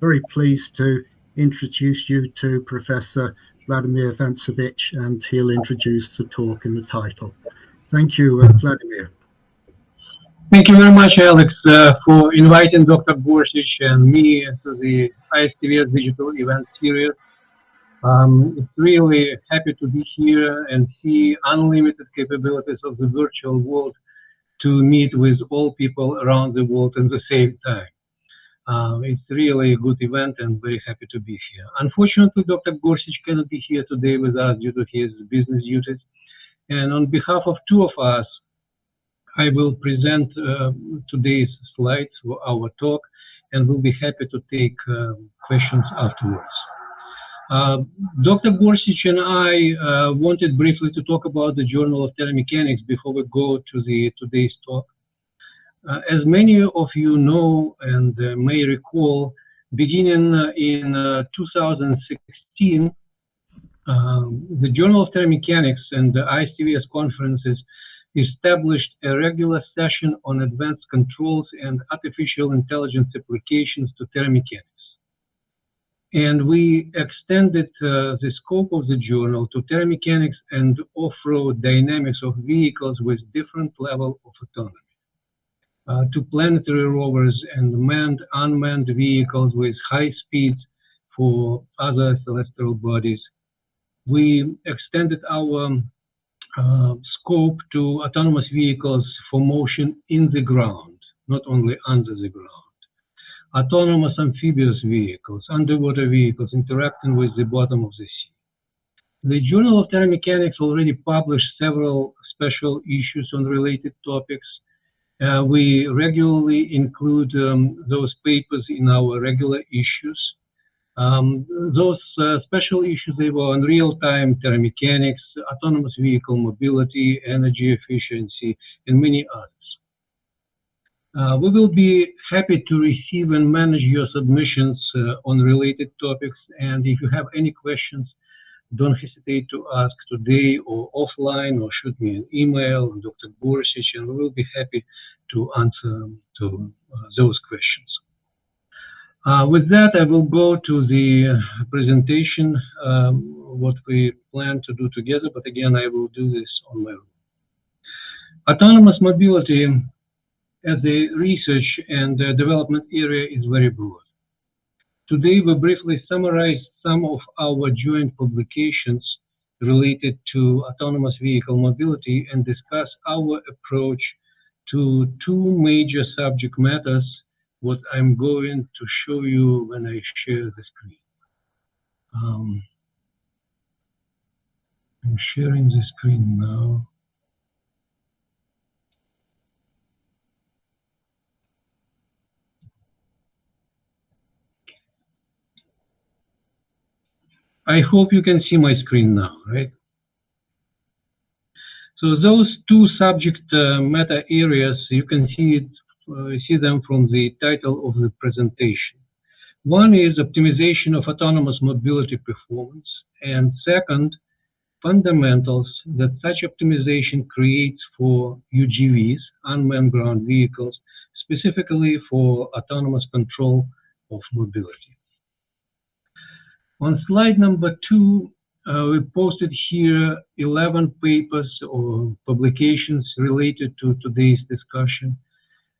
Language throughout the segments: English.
very pleased to introduce you to Professor Vladimir Vantsevich, and he'll introduce the talk in the title. Thank you, uh, Vladimir. Thank you very much, Alex, uh, for inviting Dr. Gorsich and me to the ISTVS Digital Event Series. Um, it's really happy to be here and see unlimited capabilities of the virtual world to meet with all people around the world at the same time. Um, it's really a good event and very happy to be here. Unfortunately, Dr. Gorsich cannot be here today with us due to his business duties. And on behalf of two of us, I will present uh, today's slides for our talk and we'll be happy to take uh, questions afterwards. Uh, Dr. Gorsich and I uh, wanted briefly to talk about the Journal of Terramechanics before we go to the today's talk. Uh, as many of you know and uh, may recall, beginning in 2016, um, the Journal of Terramechanics and the ISTVS conferences established a regular session on advanced controls and artificial intelligence applications to terramechanics. And we extended uh, the scope of the journal to terramechanics and off-road dynamics of vehicles with different level of autonomy. Uh, to planetary rovers and manned, unmanned vehicles with high speeds for other celestial bodies. We extended our uh, scope to autonomous vehicles for motion in the ground, not only under the ground. Autonomous amphibious vehicles, underwater vehicles interacting with the bottom of the sea. The Journal of Terramechanics already published several special issues on related topics. Uh, we regularly include um, those papers in our regular issues. Um, those uh, special issues, they were on real-time terramechanics, autonomous vehicle mobility, energy efficiency, and many others. Uh, we will be happy to receive and manage your submissions uh, on related topics. And if you have any questions, don't hesitate to ask today or offline or shoot me an email, Dr. Gorsich, and we will be happy to answer to uh, those questions. Uh, with that, I will go to the presentation, um, what we plan to do together, but again, I will do this on my own. Autonomous mobility as a research and uh, development area is very broad. Today, we briefly summarize some of our joint publications related to autonomous vehicle mobility and discuss our approach to two major subject matters what I'm going to show you when I share the screen. Um, I'm sharing the screen now. I hope you can see my screen now, right? So those two subject uh, matter areas, you can see it uh, see them from the title of the presentation. One is optimization of autonomous mobility performance, and second, fundamentals that such optimization creates for UGVs, unmanned ground vehicles, specifically for autonomous control of mobility. On slide number two, uh, we posted here 11 papers or publications related to today's discussion.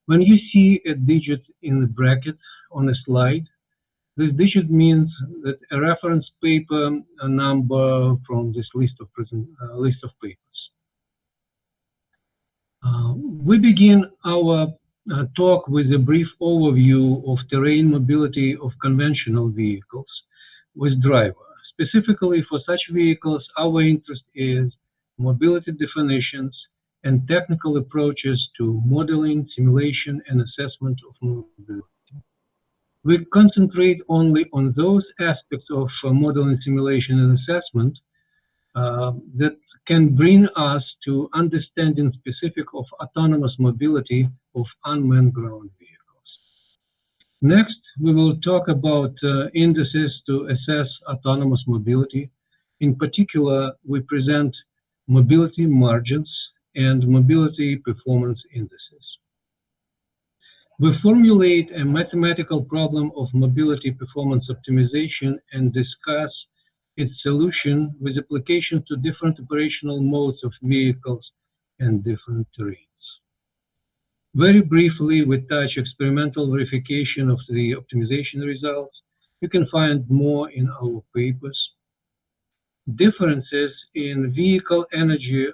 When you see a digit in the bracket on a slide, this digit means that a reference paper a number from this list of present, uh, list of papers. Uh, we begin our uh, talk with a brief overview of terrain mobility of conventional vehicles with driver. Specifically for such vehicles, our interest is mobility definitions, and technical approaches to modeling, simulation, and assessment of mobility. We concentrate only on those aspects of uh, modeling, simulation, and assessment uh, that can bring us to understanding specific of autonomous mobility of unmanned ground vehicles. Next, we will talk about uh, indices to assess autonomous mobility. In particular, we present mobility margins and mobility performance indices. We formulate a mathematical problem of mobility performance optimization and discuss its solution with application to different operational modes of vehicles and different terrains. Very briefly, we touch experimental verification of the optimization results. You can find more in our papers. Differences in vehicle energy,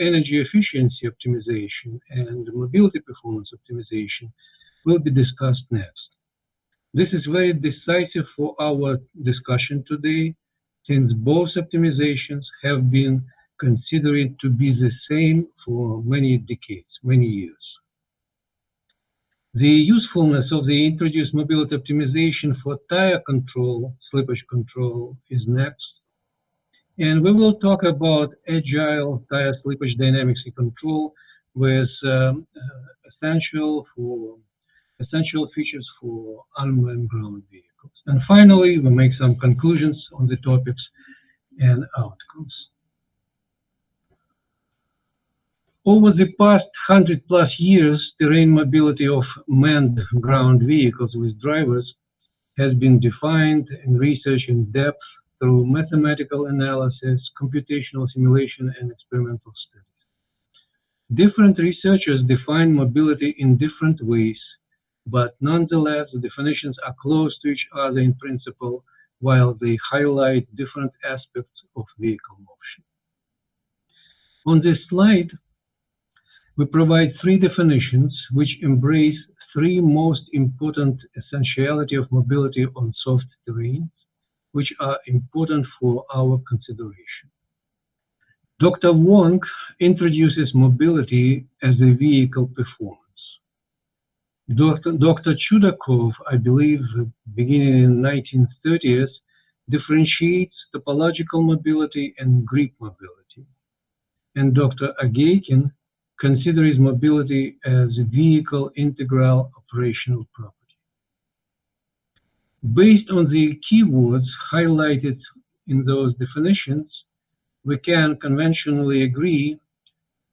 energy efficiency optimization and mobility performance optimization will be discussed next. This is very decisive for our discussion today, since both optimizations have been considered to be the same for many decades, many years. The usefulness of the introduced mobility optimization for tire control, slippage control, is next. And we will talk about agile tire slippage dynamics and control with um, uh, essential for essential features for unmanned ground vehicles. And finally, we make some conclusions on the topics and outcomes. Over the past 100 plus years, terrain mobility of manned ground vehicles with drivers has been defined and researched in depth through mathematical analysis, computational simulation, and experimental studies. Different researchers define mobility in different ways, but nonetheless, the definitions are close to each other in principle, while they highlight different aspects of vehicle motion. On this slide, we provide three definitions which embrace three most important essentiality of mobility on soft terrains, which are important for our consideration. Dr. Wong introduces mobility as a vehicle performance. Dr. Chudakov, I believe, beginning in 1930s, differentiates topological mobility and grip mobility. And Dr. Ageikin considers mobility as a vehicle integral operational property. Based on the keywords highlighted in those definitions, we can conventionally agree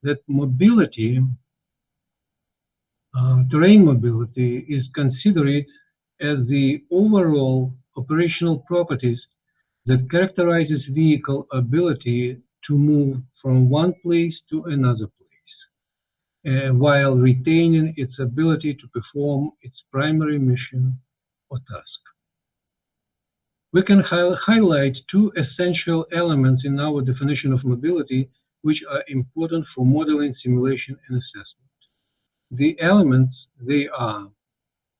that mobility, uh, terrain mobility, is considered as the overall operational properties that characterizes vehicle ability to move from one place to another Uh, while retaining its ability to perform its primary mission or task we can hi highlight two essential elements in our definition of mobility which are important for modeling, simulation, and assessment. The elements, they are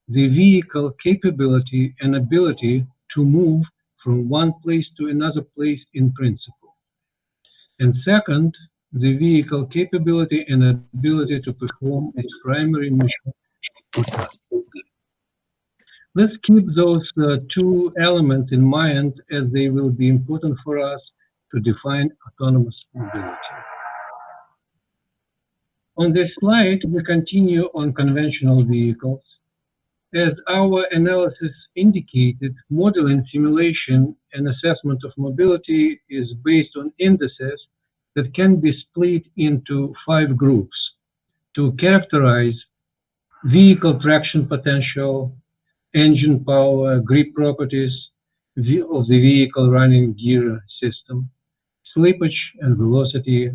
the vehicle capability and ability to move from one place to another place in principle. And second, the vehicle capability and ability to perform its primary mission Let's keep those uh, two elements in mind as they will be important for us to define autonomous mobility. On this slide, we continue on conventional vehicles. As our analysis indicated, modeling, simulation, and assessment of mobility is based on indices that can be split into five groups to characterize vehicle traction potential, engine power, grip properties of the vehicle running gear system, slippage and velocity,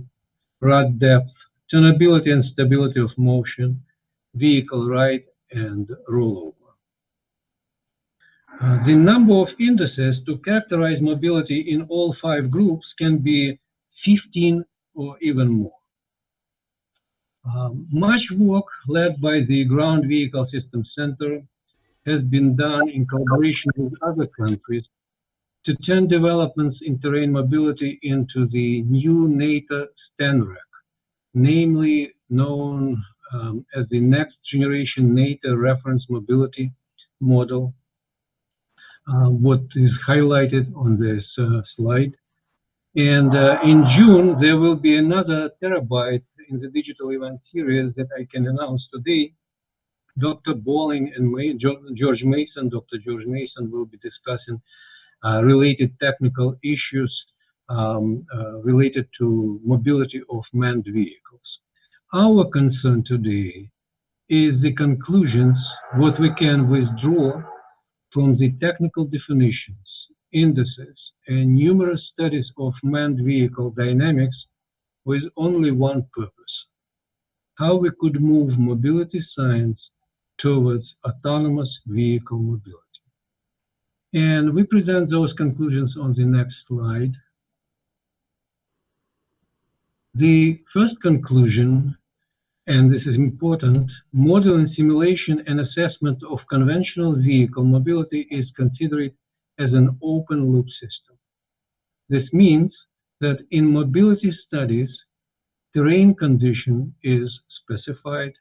rut depth, tunability and stability of motion, vehicle ride, and rollover. Uh, the number of indices to characterize mobility in all five groups can be 15 or even more. Um, much work led by the Ground Vehicle System Center has been done in collaboration with other countries to turn developments in terrain mobility into the new NATO STANREC, namely known um, as the next generation NATO reference mobility model, uh, what is highlighted on this uh, slide. And uh, in June, there will be another Terrabite in the digital event series that I can announce today Dr. Bolling and May, George Mason, Dr. George Mason will be discussing uh, related technical issues um, uh, related to mobility of manned vehicles. Our concern today is the conclusions, what we can withdraw from the technical definitions, indices, numerous studies of manned vehicle dynamics with only one purpose, how we could move mobility science towards autonomous vehicle mobility. And we present those conclusions on the next slide. The first conclusion, and this is important, modeling, simulation, and assessment of conventional vehicle mobility is considered as an open loop system. This means that in mobility studies, terrain condition is specified,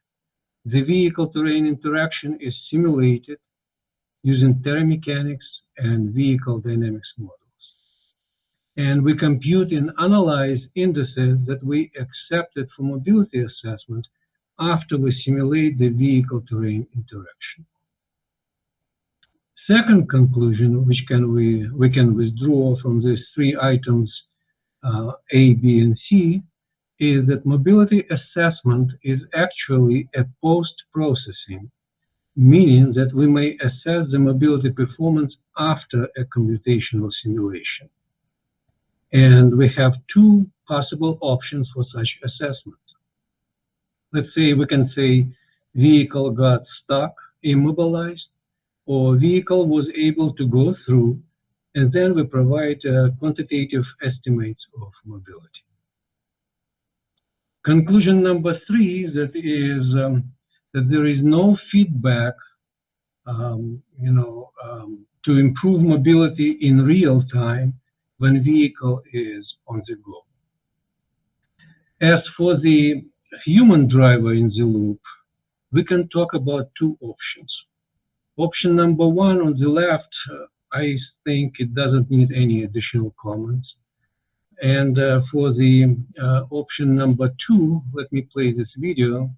the vehicle-terrain interaction is simulated using terrain mechanics and vehicle dynamics models. And we compute and analyze indices that we accepted for mobility assessment after we simulate the vehicle-terrain interaction. Second conclusion, which can we, we can withdraw from these three items, uh, A, B, and C, is that mobility assessment is actually a post-processing, meaning that we may assess the mobility performance after a computational simulation. And we have two possible options for such assessment. Let's say we can say vehicle got stuck, immobilized, or vehicle was able to go through, and then we provide uh, quantitative estimates of mobility. Conclusion number three that is um, that there is no feedback, um, you know, um, to improve mobility in real time when vehicle is on the go. As for the human driver in the loop, we can talk about two options. Option number one on the left, uh, I think it doesn't need any additional comments. And uh, for the uh, option number two, let me play this video.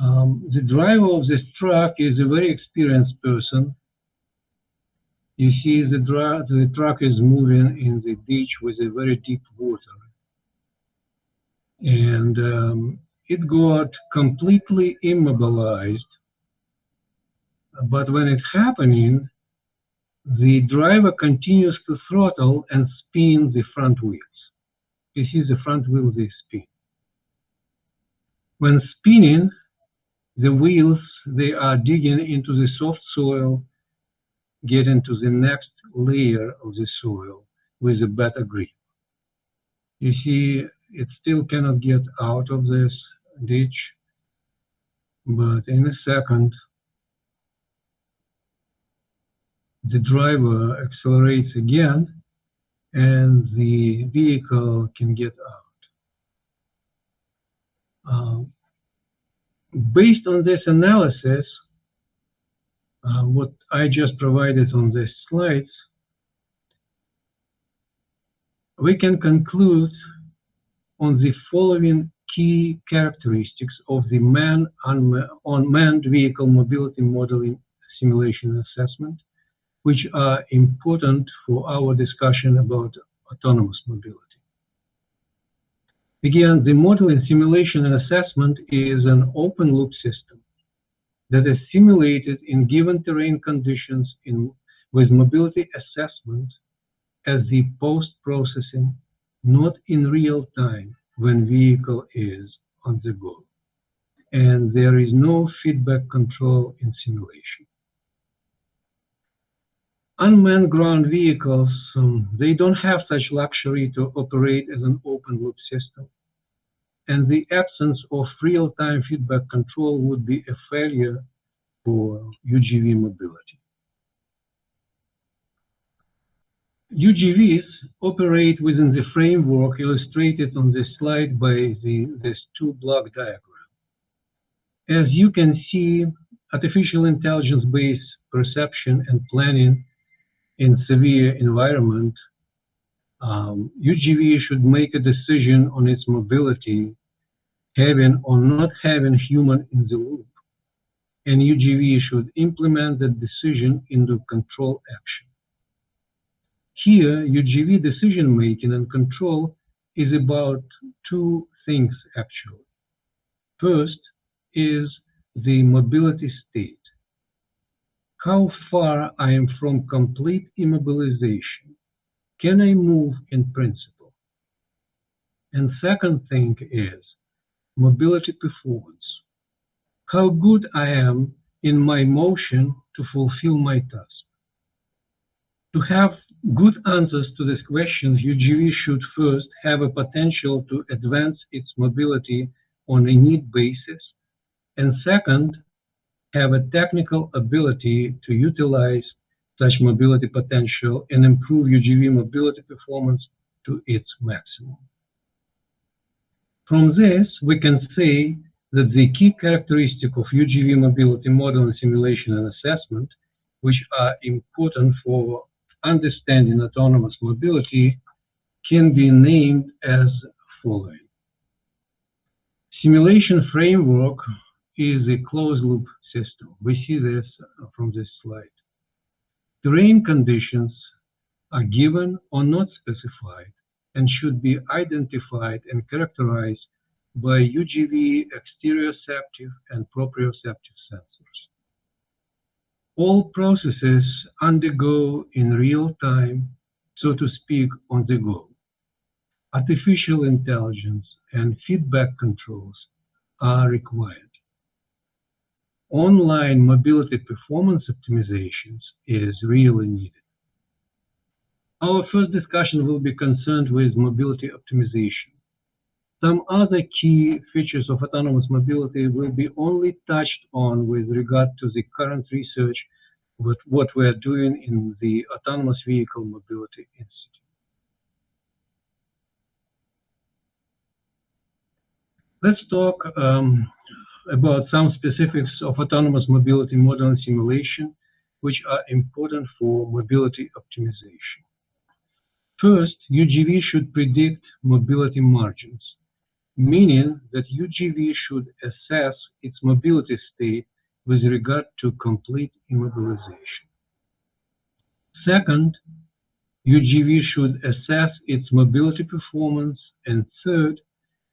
Um, the driver of this truck is a very experienced person. You see the, the truck is moving in the ditch with a very deep water. And um, it got completely immobilized. But when it's happening, the driver continues to throttle and spin the front wheels. You see the front wheels, they spin. When spinning, the wheels, they are digging into the soft soil, getting to the next layer of the soil with a better grip. You see, it still cannot get out of this ditch, but in a second, the driver accelerates again and the vehicle can get out. Um, based on this analysis, uh, what I just provided on these slides, we can conclude on the following key characteristics of the man unmanned vehicle mobility modeling simulation assessment which are important for our discussion about autonomous mobility. Again, the modeling, simulation, and assessment is an open loop system that is simulated in given terrain conditions in, with mobility assessment as the post-processing, not in real time when vehicle is on the go. And there is no feedback control in simulation unmanned ground vehicles, um, they don't have such luxury to operate as an open loop system. And the absence of real-time feedback control would be a failure for UGV mobility. UGVs operate within the framework illustrated on this slide by the, this two-block diagram. As you can see, artificial intelligence-based perception and planning in severe environment, um, UGV should make a decision on its mobility, having or not having human in the loop. And UGV should implement that decision into control action. Here, UGV decision making and control is about two things actually. First, is the mobility state. How far I am from complete immobilization. Can I move in principle? And second thing is mobility performance. How good I am in my motion to fulfill my task. To have good answers to these questions, UGV should first have a potential to advance its mobility on a need basis, and second, have a technical ability to utilize such mobility potential and improve UGV mobility performance to its maximum. From this, we can say that the key characteristic of UGV mobility model and simulation and assessment, which are important for understanding autonomous mobility, can be named as following. Simulation framework is a closed loop system. We see this uh, from this slide. Terrain conditions are given or not specified and should be identified and characterized by UGV exteroceptive and proprioceptive sensors. All processes undergo in real time, so to speak, on the go. Artificial intelligence and feedback controls are required. Online mobility performance optimizations is really needed. Our first discussion will be concerned with mobility optimization. Some other key features of autonomous mobility will be only touched on with regard to the current research with what we're doing in the Autonomous Vehicle Mobility Institute. Let's talk um, about some specifics of autonomous mobility model and simulation, which are important for mobility optimization. First, UGV should predict mobility margins, meaning that UGV should assess its mobility state with regard to complete immobilization. Second, UGV should assess its mobility performance. And third,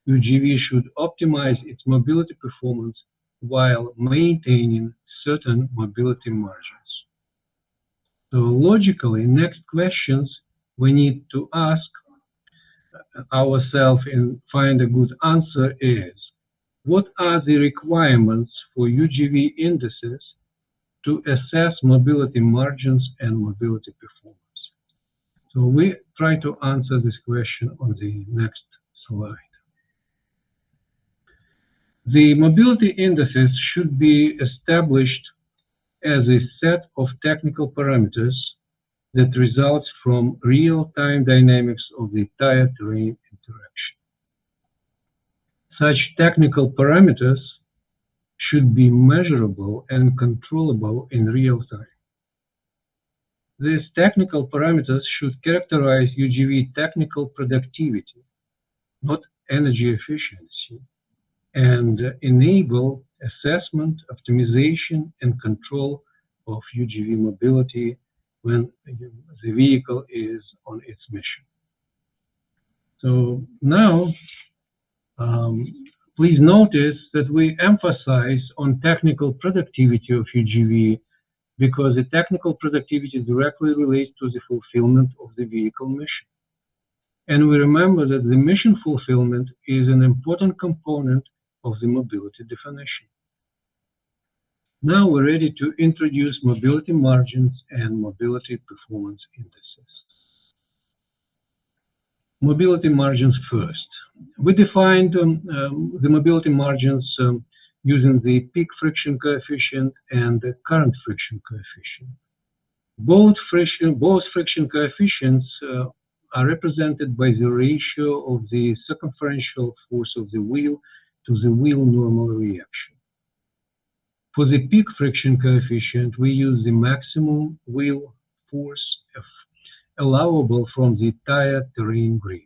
UGV should optimize its mobility performance while maintaining certain mobility margins. So logically, next questions we need to ask ourselves and find a good answer is, what are the requirements for UGV indices to assess mobility margins and mobility performance? So we try to answer this question on the next slide. The mobility indices should be established as a set of technical parameters that results from real-time dynamics of the tire-terrain interaction. Such technical parameters should be measurable and controllable in real time. These technical parameters should characterize UGV technical productivity, not energy efficiency, and enable assessment, optimization, and control of UGV mobility when the vehicle is on its mission. So now, um, please notice that we emphasize on technical productivity of UGV because the technical productivity directly relates to the fulfillment of the vehicle mission. And we remember that the mission fulfillment is an important component of the mobility definition. Now we're ready to introduce mobility margins and mobility performance indices. Mobility margins first. We defined um, um, the mobility margins um, using the peak friction coefficient and the current friction coefficient. Both friction, both friction coefficients uh, are represented by the ratio of the circumferential force of the wheel to the wheel normal reaction. For the peak friction coefficient, we use the maximum wheel force F allowable from the tire terrain grip.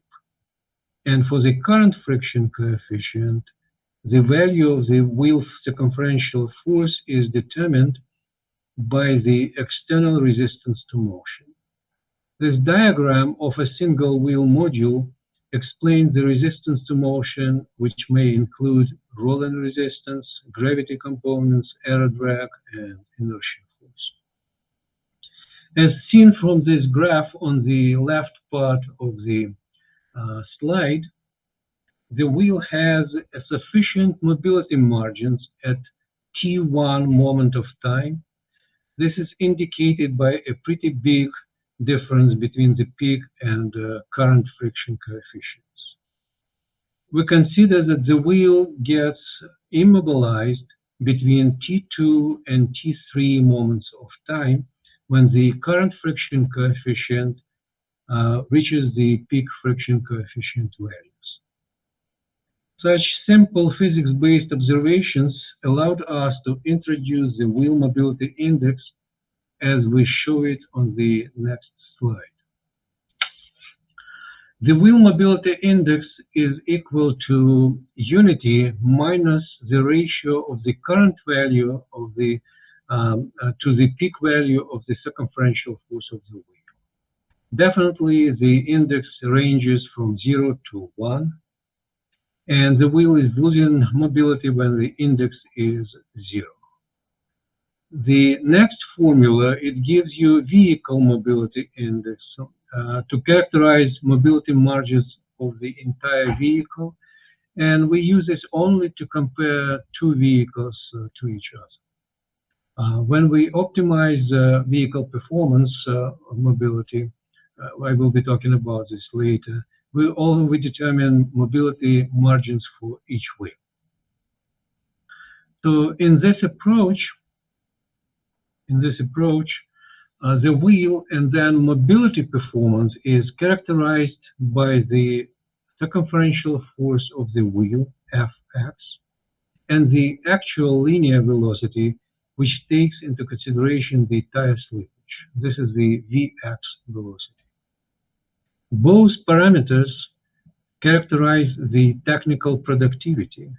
And for the current friction coefficient, the value of the wheel circumferential force is determined by the external resistance to motion. This diagram of a single wheel module explains the resistance to motion, which may include rolling resistance, gravity components, air drag, and inertia force. As seen from this graph on the left part of the uh, slide, the wheel has a sufficient mobility margins at t1 moment of time. This is indicated by a pretty big difference between the peak and uh, current friction coefficients. We consider that the wheel gets immobilized between T2 and T3 moments of time when the current friction coefficient uh, reaches the peak friction coefficient values. Such simple physics-based observations allowed us to introduce the wheel mobility index as we show it on the next slide. The wheel mobility index is equal to unity minus the ratio of the current value of the um, uh, to the peak value of the circumferential force of the wheel. Definitely the index ranges from 0 to 1 and the wheel is losing mobility when the index is 0. The next formula, it gives you vehicle mobility index uh, to characterize mobility margins of the entire vehicle. And we use this only to compare two vehicles uh, to each other. Uh, when we optimize uh, vehicle performance uh, mobility, I will be talking about this later, we always determine mobility margins for each wheel. So in this approach, in this approach, uh, the wheel and then mobility performance is characterized by the circumferential force of the wheel, Fx, and the actual linear velocity, which takes into consideration the tire slippage. This is the Vx velocity. Both parameters characterize the technical productivity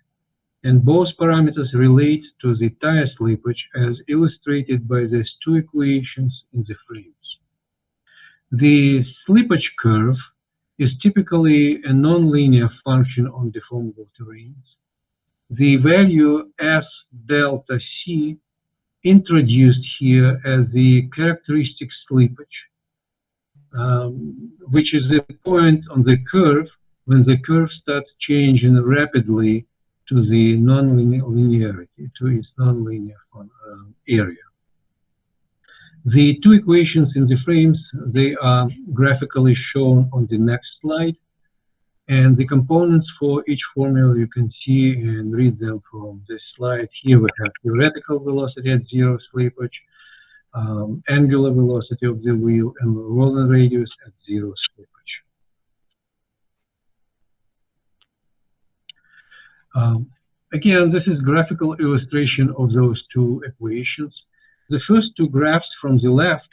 and both parameters relate to the tire slippage as illustrated by these two equations in the frames. The slippage curve is typically a nonlinear function on deformable terrains. The value S delta C introduced here as the characteristic slippage, um, which is the point on the curve when the curve starts changing rapidly to the non-linearity, to its nonlinear uh, area. The two equations in the frames, they are graphically shown on the next slide. And the components for each formula you can see and read them from this slide. Here we have theoretical velocity at zero slippage, um, angular velocity of the wheel, and rolling radius at zero slippage. Um, again, this is graphical illustration of those two equations. The first two graphs from the left,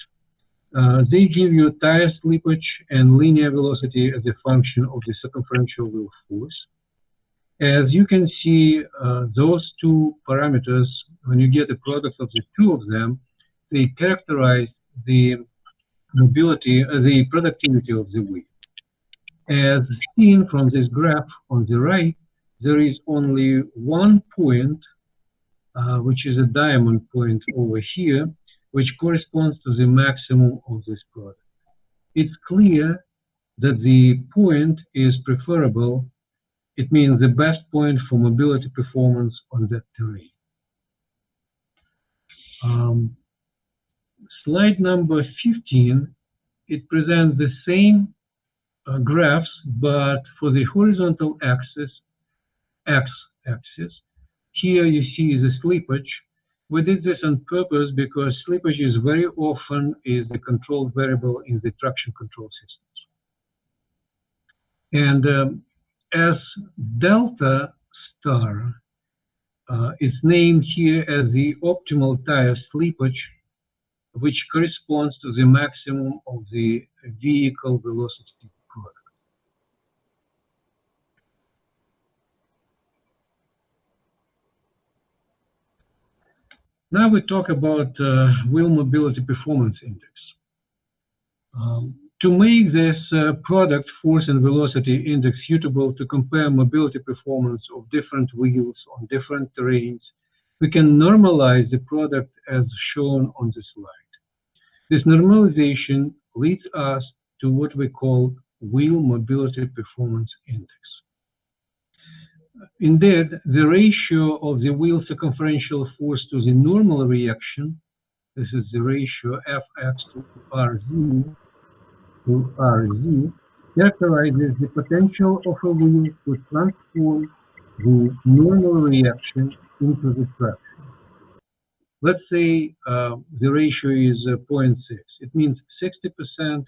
uh, they give you tire slippage and linear velocity as a function of the circumferential wheel force. As you can see, uh, those two parameters, when you get the product of the two of them, they characterize the mobility, uh, the productivity of the wheel. As seen from this graph on the right, there is only one point, uh, which is a diamond point over here, which corresponds to the maximum of this product. It's clear that the point is preferable. It means the best point for mobility performance on that terrain. Um, slide number 15, it presents the same uh, graphs, but for the horizontal axis, x-axis. Here you see the slippage. We did this on purpose because slippage is very often is the control variable in the traction control systems. And um, as delta star uh, is named here as the optimal tire slippage, which corresponds to the maximum of the vehicle velocity Now we talk about uh, wheel mobility performance index. Um, to make this uh, product force and velocity index suitable to compare mobility performance of different wheels on different terrains, we can normalize the product as shown on the slide. This normalization leads us to what we call wheel mobility performance index. Indeed, the ratio of the wheel circumferential force to the normal reaction, this is the ratio Fx to Rz, to Rz, characterizes the potential of a wheel to transform the normal reaction into the traction. Let's say uh, the ratio is uh, 0.6. It means 60%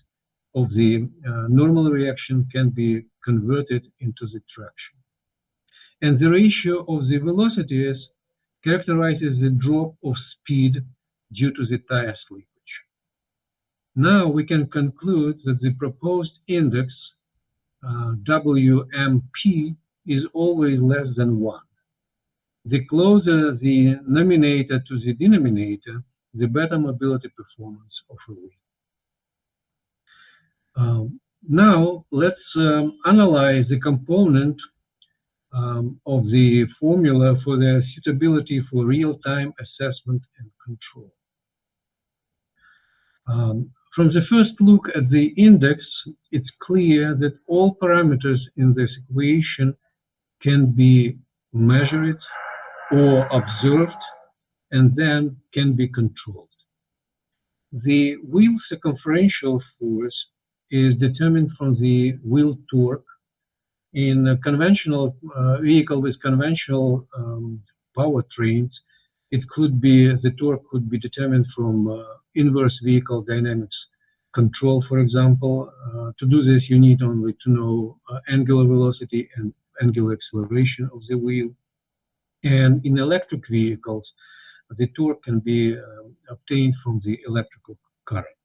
of the uh, normal reaction can be converted into the traction. And the ratio of the velocities characterizes the drop of speed due to the tire slippage. Now we can conclude that the proposed index uh, WMP is always less than 1. The closer the numerator to the denominator, the better mobility performance of a wheel. Um, now let's um, analyze the component um, of the formula for the suitability for real-time assessment and control. Um, from the first look at the index, it's clear that all parameters in this equation can be measured or observed and then can be controlled. The wheel circumferential force is determined from the wheel torque in a conventional uh, vehicle with conventional um, powertrains, it could be the torque could be determined from uh, inverse vehicle dynamics control, for example. Uh, to do this, you need only to know uh, angular velocity and angular acceleration of the wheel. And in electric vehicles, the torque can be uh, obtained from the electrical current.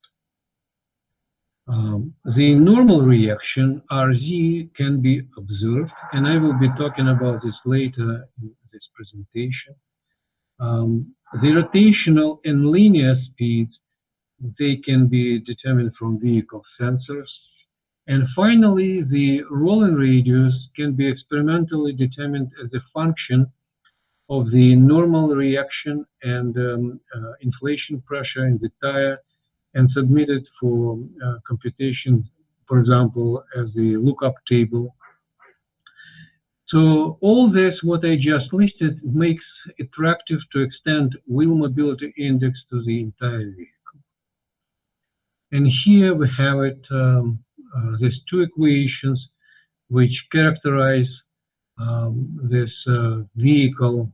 Um, the normal reaction, RZ, can be observed, and I will be talking about this later in this presentation. Um, the rotational and linear speeds, they can be determined from vehicle sensors. And finally, the rolling radius can be experimentally determined as a function of the normal reaction and um, uh, inflation pressure in the tire and submitted for uh, computation, for example, as a lookup table. So all this, what I just listed, makes attractive to extend wheel mobility index to the entire vehicle. And here we have it, um, uh, these two equations which characterize um, this uh, vehicle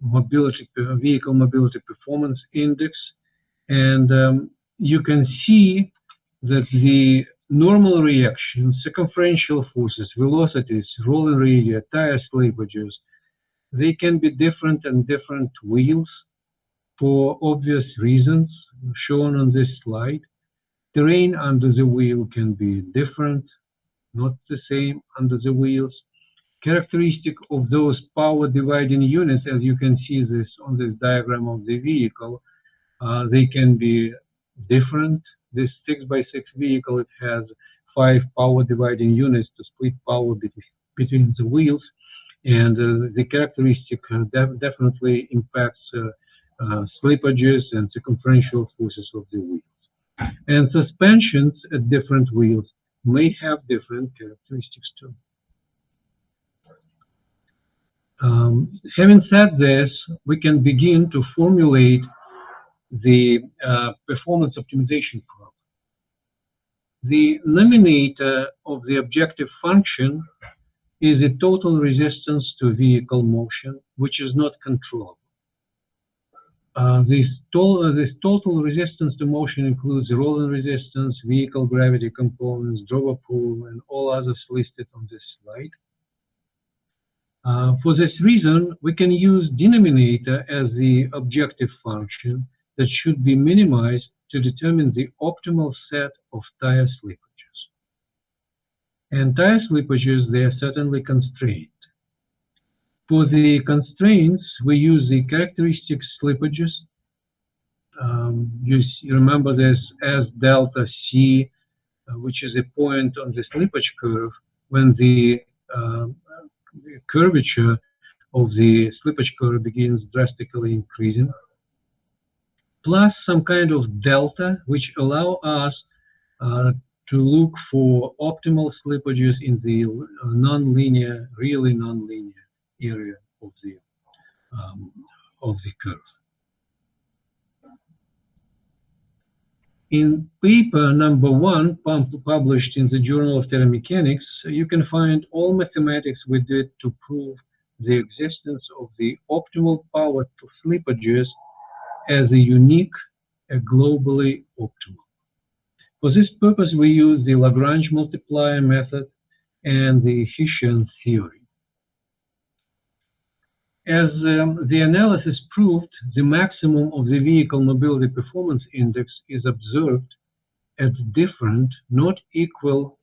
mobility vehicle mobility performance index and um, you can see that the normal reactions, circumferential forces, velocities, rolling radius, tire slippages, they can be different on different wheels for obvious reasons shown on this slide. Terrain under the wheel can be different, not the same under the wheels. Characteristic of those power dividing units, as you can see this on this diagram of the vehicle, uh, they can be different. This 6x6 vehicle, it has five power dividing units to split power between the wheels. And uh, the characteristic uh, def definitely impacts uh, slippages and circumferential forces of the wheels. And suspensions at different wheels may have different characteristics too. Um, having said this, we can begin to formulate the uh, performance optimization problem. The numerator of the objective function is the total resistance to vehicle motion, which is not controllable. Uh, this, to this, total resistance to motion includes rolling resistance, vehicle gravity components, drawbar pull, and all others listed on this slide. Uh, for this reason, we can use denominator as the objective function that should be minimized to determine the optimal set of tire slippages. And tire slippages, they are certainly constrained. For the constraints, we use the characteristic slippages. Um, you, you remember this as delta C uh, which is a point on the slippage curve when the, uh, curvature of the slippage curve begins drastically increasing, plus some kind of delta, which allow us uh, to look for optimal slippages in the uh, nonlinear, really nonlinear area of the um, of the curve. In paper number one, published in the Journal of Terramechanics, you can find all mathematics we did to prove the existence of the optimal power to slippages as a unique, a globally optimal. For this purpose, we use the Lagrange multiplier method and the Hessian theory. As um, the analysis proved, the maximum of the vehicle mobility performance index is observed at different, not equal,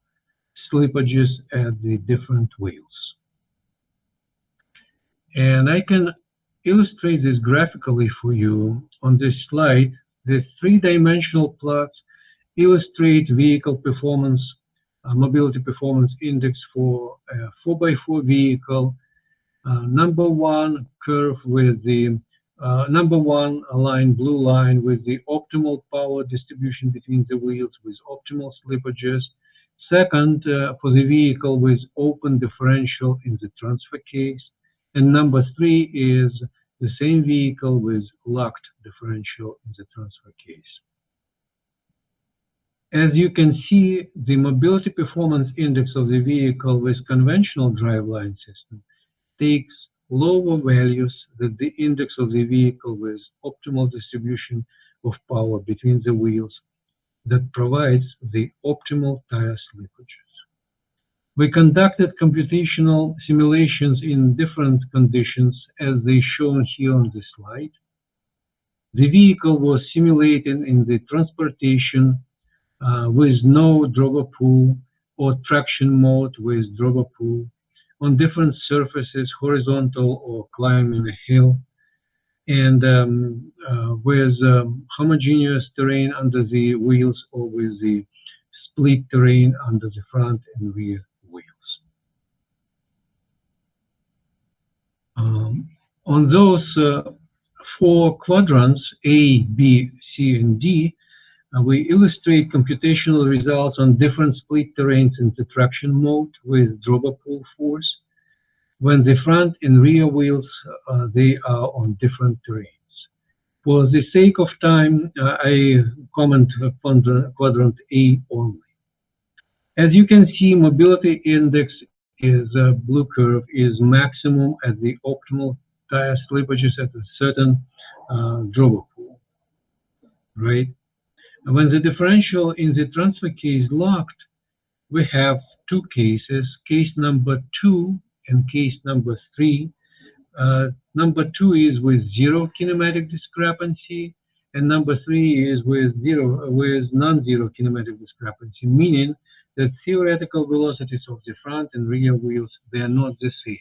slippages at the different wheels. And I can illustrate this graphically for you on this slide. The three-dimensional plots illustrate vehicle performance, uh, mobility performance index for a 4x4 vehicle uh, number one curve with the uh, number one line, blue line, with the optimal power distribution between the wheels with optimal slippages. Second, uh, for the vehicle with open differential in the transfer case. And number three is the same vehicle with locked differential in the transfer case. As you can see, the mobility performance index of the vehicle with conventional driveline system takes lower values than the index of the vehicle with optimal distribution of power between the wheels that provides the optimal tire slippages. We conducted computational simulations in different conditions as they shown here on the slide. The vehicle was simulated in the transportation uh, with no drawbar pull or traction mode with drawbar pull on different surfaces, horizontal or climbing a hill, and um, uh, with um, homogeneous terrain under the wheels or with the split terrain under the front and rear wheels. Um, on those uh, four quadrants, A, B, C, and D, uh, we illustrate computational results on different split terrains in traction mode with drawbar pull force. When the front and rear wheels, uh, they are on different terrains. For the sake of time, uh, I comment upon quadrant A only. As you can see, mobility index is a uh, blue curve is maximum at the optimal tire slippages at a certain uh, drawbar pull, right? When the differential in the transfer case locked, we have two cases, case number two and case number three. Uh, number two is with zero kinematic discrepancy, and number three is with zero with non-zero kinematic discrepancy, meaning that theoretical velocities of the front and rear wheels they are not the same.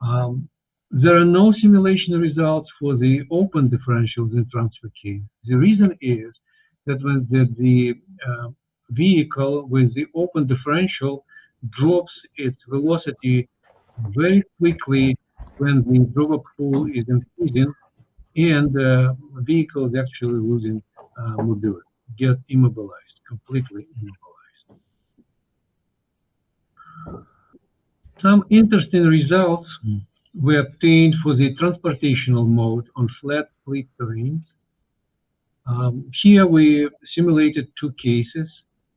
Um, there are no simulation results for the open differentials in transfer case. The reason is that when the, the uh, vehicle with the open differential drops its velocity very quickly when the drawbar pull is increasing and the vehicle is actually losing uh, mobility, get immobilized, completely immobilized. Some interesting results were obtained for the transportational mode on flat split terrains um, here we simulated two cases.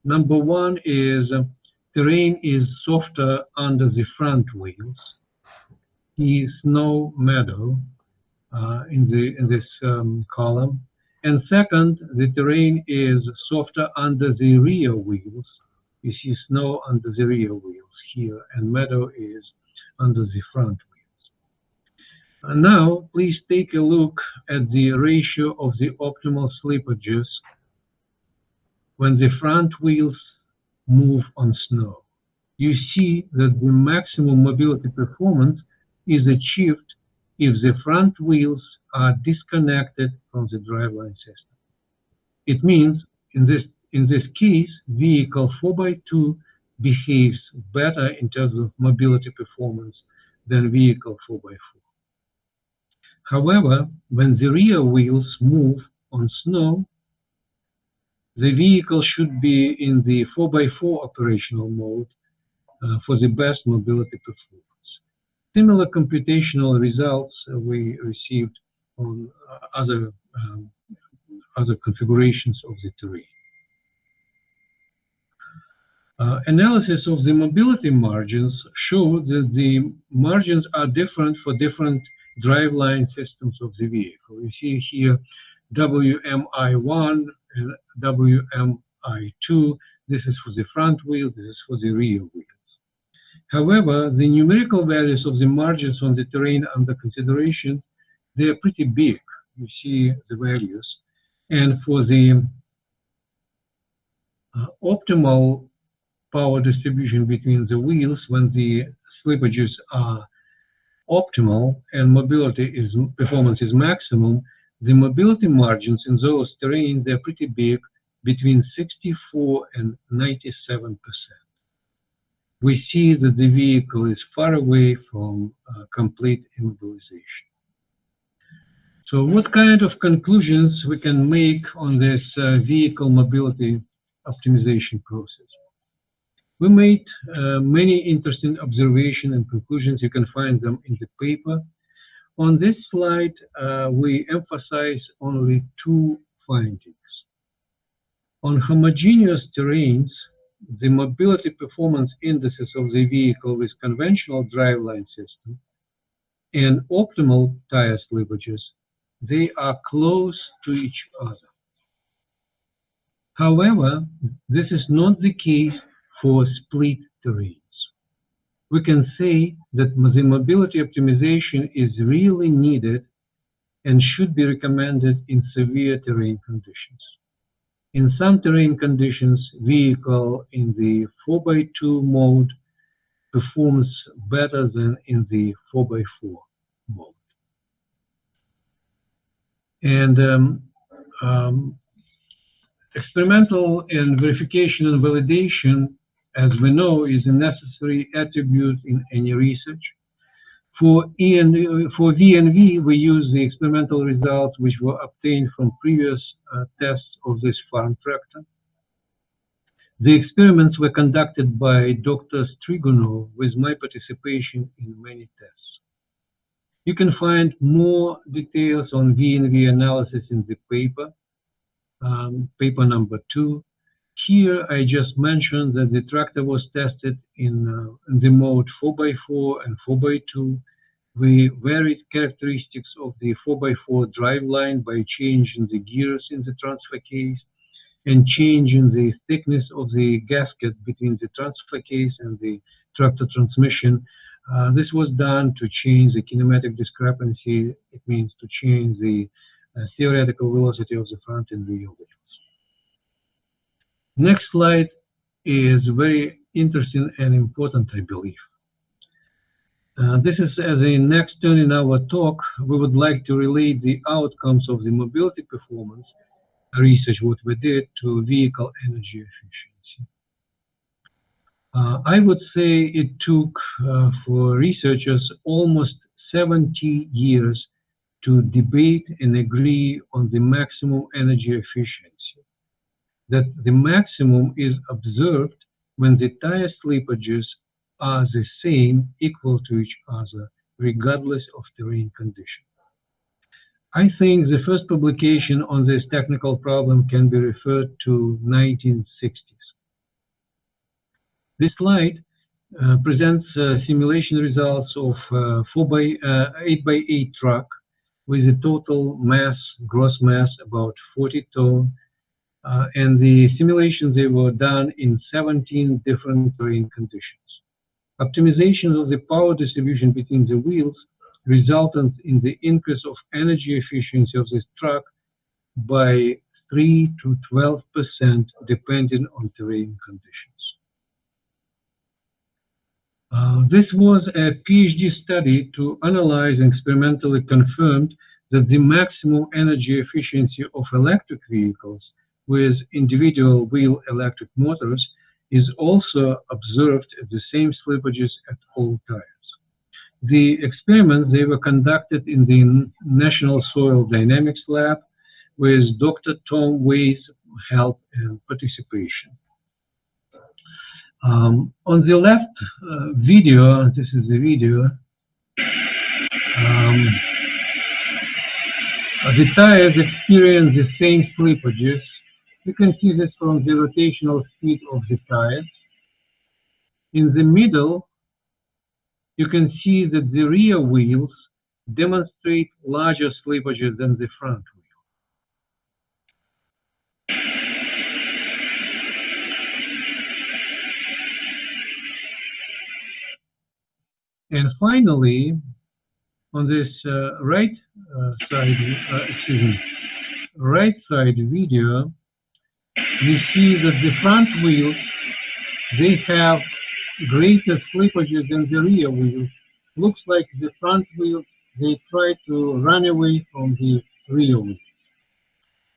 Number one is uh, terrain is softer under the front wheels. The snow meadow uh, in, the, in this um, column. And second, the terrain is softer under the rear wheels. You see snow under the rear wheels here, and meadow is under the front wheels. And now, please take a look at the ratio of the optimal slippages when the front wheels move on snow. You see that the maximum mobility performance is achieved if the front wheels are disconnected from the driveline system. It means in this in this case, vehicle 4x2 behaves better in terms of mobility performance than vehicle 4x4. However, when the rear wheels move on snow, the vehicle should be in the 4x4 operational mode uh, for the best mobility performance. Similar computational results we received on uh, other, um, other configurations of the terrain. Uh, analysis of the mobility margins show that the margins are different for different driveline systems of the vehicle. You see here WMI1 and WMI2. This is for the front wheel, this is for the rear wheels. However, the numerical values of the margins on the terrain under consideration, they are pretty big. You see the values. And for the uh, optimal power distribution between the wheels when the slippages are optimal and mobility is performance is maximum, the mobility margins in those terrains they're pretty big, between 64 and 97 percent. We see that the vehicle is far away from uh, complete immobilization. So what kind of conclusions we can make on this uh, vehicle mobility optimization process? We made uh, many interesting observations and conclusions. You can find them in the paper. On this slide, uh, we emphasize only two findings. On homogeneous terrains, the mobility performance indices of the vehicle with conventional driveline system and optimal tire slippages, they are close to each other. However, this is not the case for split terrains. We can say that the mobility optimization is really needed and should be recommended in severe terrain conditions. In some terrain conditions, vehicle in the 4x2 mode performs better than in the 4x4 mode. And um, um, experimental and verification and validation as we know, is a necessary attribute in any research. For, EN, for VNV, we use the experimental results which were obtained from previous uh, tests of this farm tractor. The experiments were conducted by Dr. Strigunov with my participation in many tests. You can find more details on VNV analysis in the paper, um, paper number two. Here, I just mentioned that the tractor was tested in, uh, the mode 4x4 and 4x2. We varied characteristics of the 4x4 driveline by changing the gears in the transfer case and changing the thickness of the gasket between the transfer case and the tractor transmission. Uh, this was done to change the kinematic discrepancy. It means to change the uh, theoretical velocity of the front and rear wheel. Next slide is very interesting and important, I believe. Uh, this is as a next turn in our talk, we would like to relate the outcomes of the mobility performance research, what we did, to vehicle energy efficiency. Uh, I would say it took uh, for researchers almost 70 years to debate and agree on the maximum energy efficiency that the maximum is observed when the tire slippages are the same, equal to each other, regardless of terrain condition. I think the first publication on this technical problem can be referred to 1960s. This slide uh, presents uh, simulation results of uh, 4 by, uh, 8 by 8 truck with a total mass, gross mass about 40 ton uh, and the simulations, they were done in 17 different terrain conditions. Optimizations of the power distribution between the wheels resulted in the increase of energy efficiency of this truck by 3 to 12 percent depending on terrain conditions. Uh, this was a PhD study to analyze and experimentally confirmed that the maximum energy efficiency of electric vehicles with individual wheel electric motors is also observed at the same slippages at all tires. The experiments, they were conducted in the National Soil Dynamics Lab with Dr. Tom Way's help and participation. Um, on the left uh, video, this is the video, um, the tires experience the same slippages. You can see this from the rotational speed of the tires. In the middle, you can see that the rear wheels demonstrate larger slippages than the front wheel. And finally, on this uh, right uh, side, uh, excuse me, right side video, you see that the front wheels, they have greater slippages than the rear wheels. Looks like the front wheels, they try to run away from the rear wheels.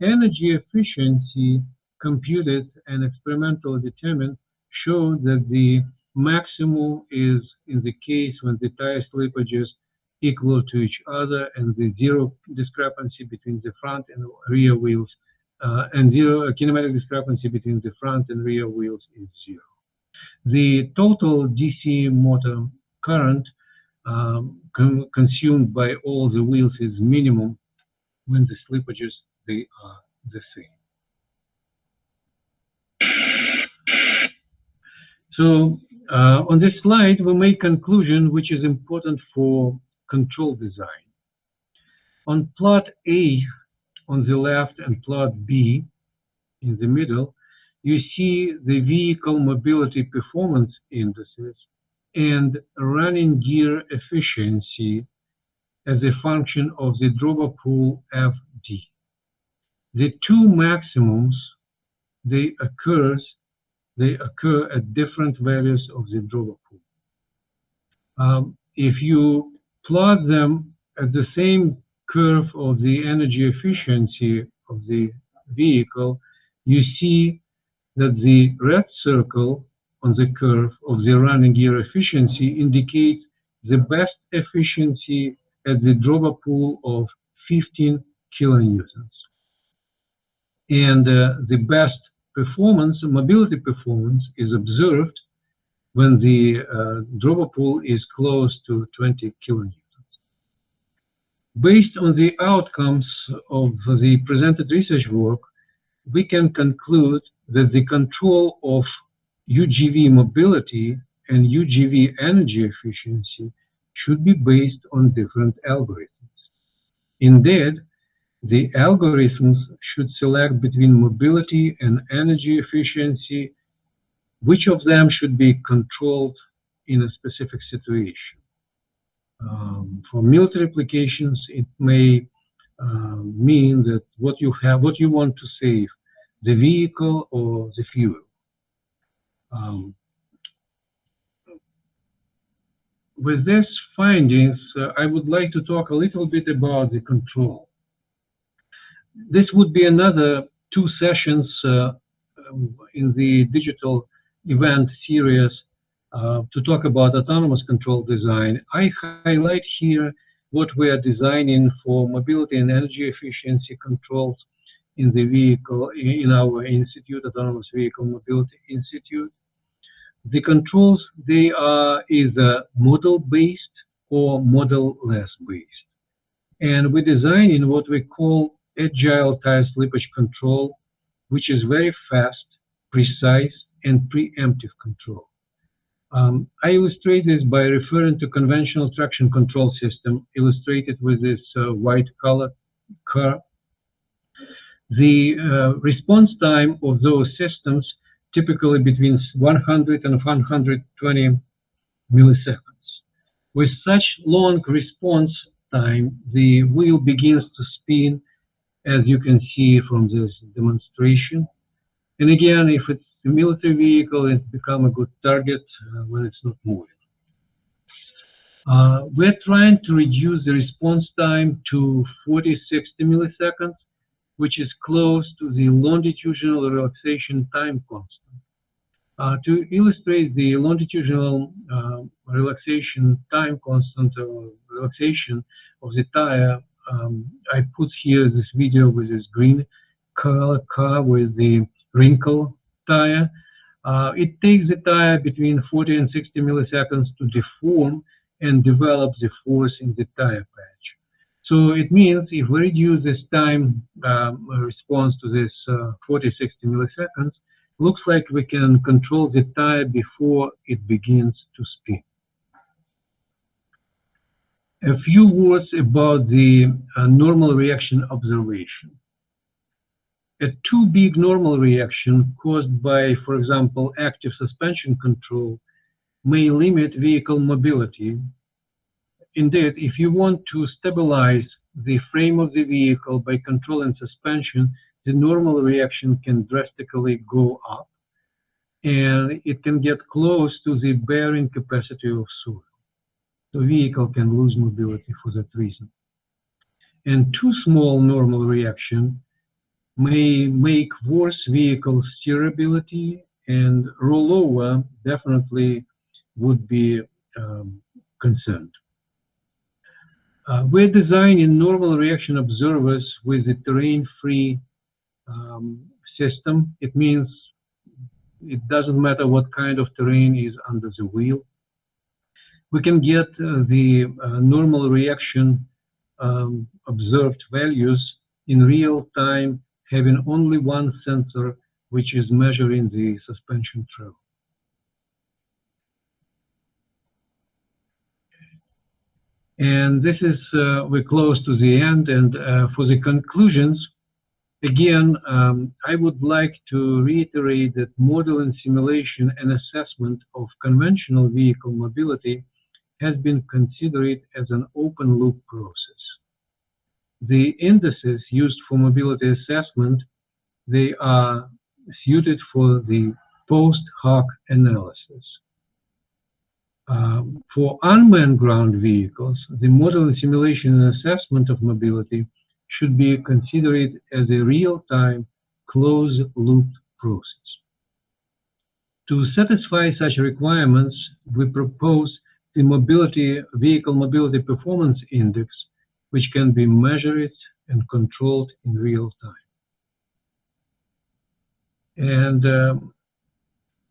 Energy efficiency computed and experimental determined show that the maximum is in the case when the tire slippages equal to each other and the zero discrepancy between the front and rear wheels uh, and zero kinematic discrepancy between the front and rear wheels is zero. The total DC motor current um, consumed by all the wheels is minimum when the slippages they are the same. So uh, on this slide, we make conclusion which is important for control design. On plot A on the left and plot B in the middle, you see the vehicle mobility performance indices and running gear efficiency as a function of the drawbar pull FD. The two maximums, they occurs they occur at different values of the drawbar pull. Um, if you plot them at the same curve of the energy efficiency of the vehicle, you see that the red circle on the curve of the running gear efficiency indicates the best efficiency at the drawbar pull of 15 kilonewtons. And uh, the best performance, mobility performance is observed when the uh, drawbar pull is close to 20 kilonewtons. Based on the outcomes of the presented research work, we can conclude that the control of UGV mobility and UGV energy efficiency should be based on different algorithms. Indeed, the algorithms should select between mobility and energy efficiency, which of them should be controlled in a specific situation. Um, for military applications, it may uh, mean that what you have, what you want to save, the vehicle or the fuel. Um, with these findings, uh, I would like to talk a little bit about the control this would be another two sessions uh, um, in the digital event series uh, to talk about autonomous control design. I highlight here what we are designing for mobility and energy efficiency controls in the vehicle, in our institute, Autonomous Vehicle Mobility Institute. The controls, they are either model-based or model-less based. And we're designing what we call agile tire slippage control, which is very fast, precise, and preemptive control. Um, I illustrate this by referring to conventional traction control system illustrated with this uh, white color car. The uh, response time of those systems typically between 100 and 120 milliseconds. With such long response time, the wheel begins to spin as you can see from this demonstration. And again, if it's a military vehicle, it's become a good target uh, when it's not moving. Uh, we're trying to reduce the response time to 40, 60 milliseconds. which is close to the longitudinal relaxation time constant. Uh, to illustrate the longitudinal uh, relaxation time constant or relaxation of the tire, um, I put here this video with this green color car with the wrinkle tire. Uh, it takes the tire between 40 and 60 milliseconds to deform and develop the force in the tire patch. So it means if we reduce this time um, response to this uh, 40, 60 milliseconds, looks like we can control the tire before it begins to spin. A few words about the uh, normal reaction observation. A too big normal reaction caused by, for example, active suspension control may limit vehicle mobility. Indeed, if you want to stabilize the frame of the vehicle by controlling suspension, the normal reaction can drastically go up and it can get close to the bearing capacity of soil. The vehicle can lose mobility for that reason. And too small normal reaction may make worse vehicle steerability and rollover definitely would be um, concerned. Uh, we're designing normal reaction observers with a terrain-free um, system. It means it doesn't matter what kind of terrain is under the wheel. We can get uh, the uh, normal reaction um, observed values in real time, having only one sensor, which is measuring the suspension travel. And this is, uh, we're close to the end. And uh, for the conclusions, again, um, I would like to reiterate that modeling simulation and assessment of conventional vehicle mobility has been considered as an open loop process. The indices used for mobility assessment, they are suited for the post hoc analysis. Um, for unmanned ground vehicles, the model simulation and assessment of mobility should be considered as a real-time closed-loop process. To satisfy such requirements, we propose the mobility vehicle mobility performance index, which can be measured and controlled in real time. And um,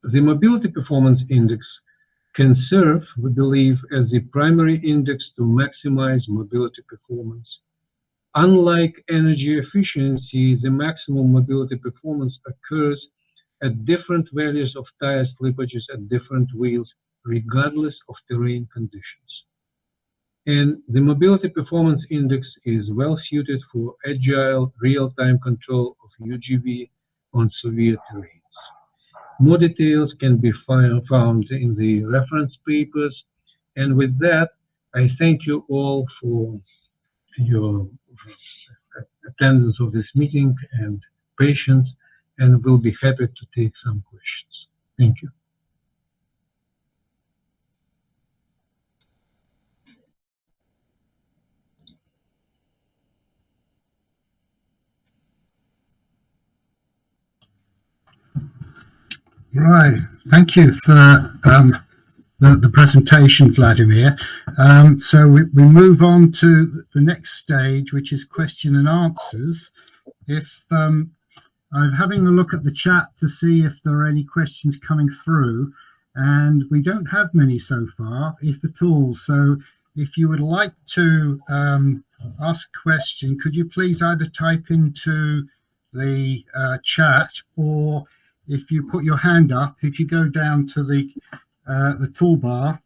the mobility performance index can serve, we believe, as the primary index to maximize mobility performance. Unlike energy efficiency, the maximum mobility performance occurs at different values of tire slippages at different wheels, regardless of terrain conditions. And the mobility performance index is well suited for agile real-time control of UGV on severe terrain. More details can be found in the reference papers. And with that, I thank you all for your attendance of this meeting and patience, and we'll be happy to take some questions. Thank you. Right. Thank you for um, the, the, presentation, Vladimir. Um, so we, we move on to the next stage, which is question and answers. If um, I'm having a look at the chat to see if there are any questions coming through, and we don't have many so far, if at all. So if you would like to um, ask a question, could you please either type into the uh, chat or if you put your hand up, if you go down to the uh, the toolbar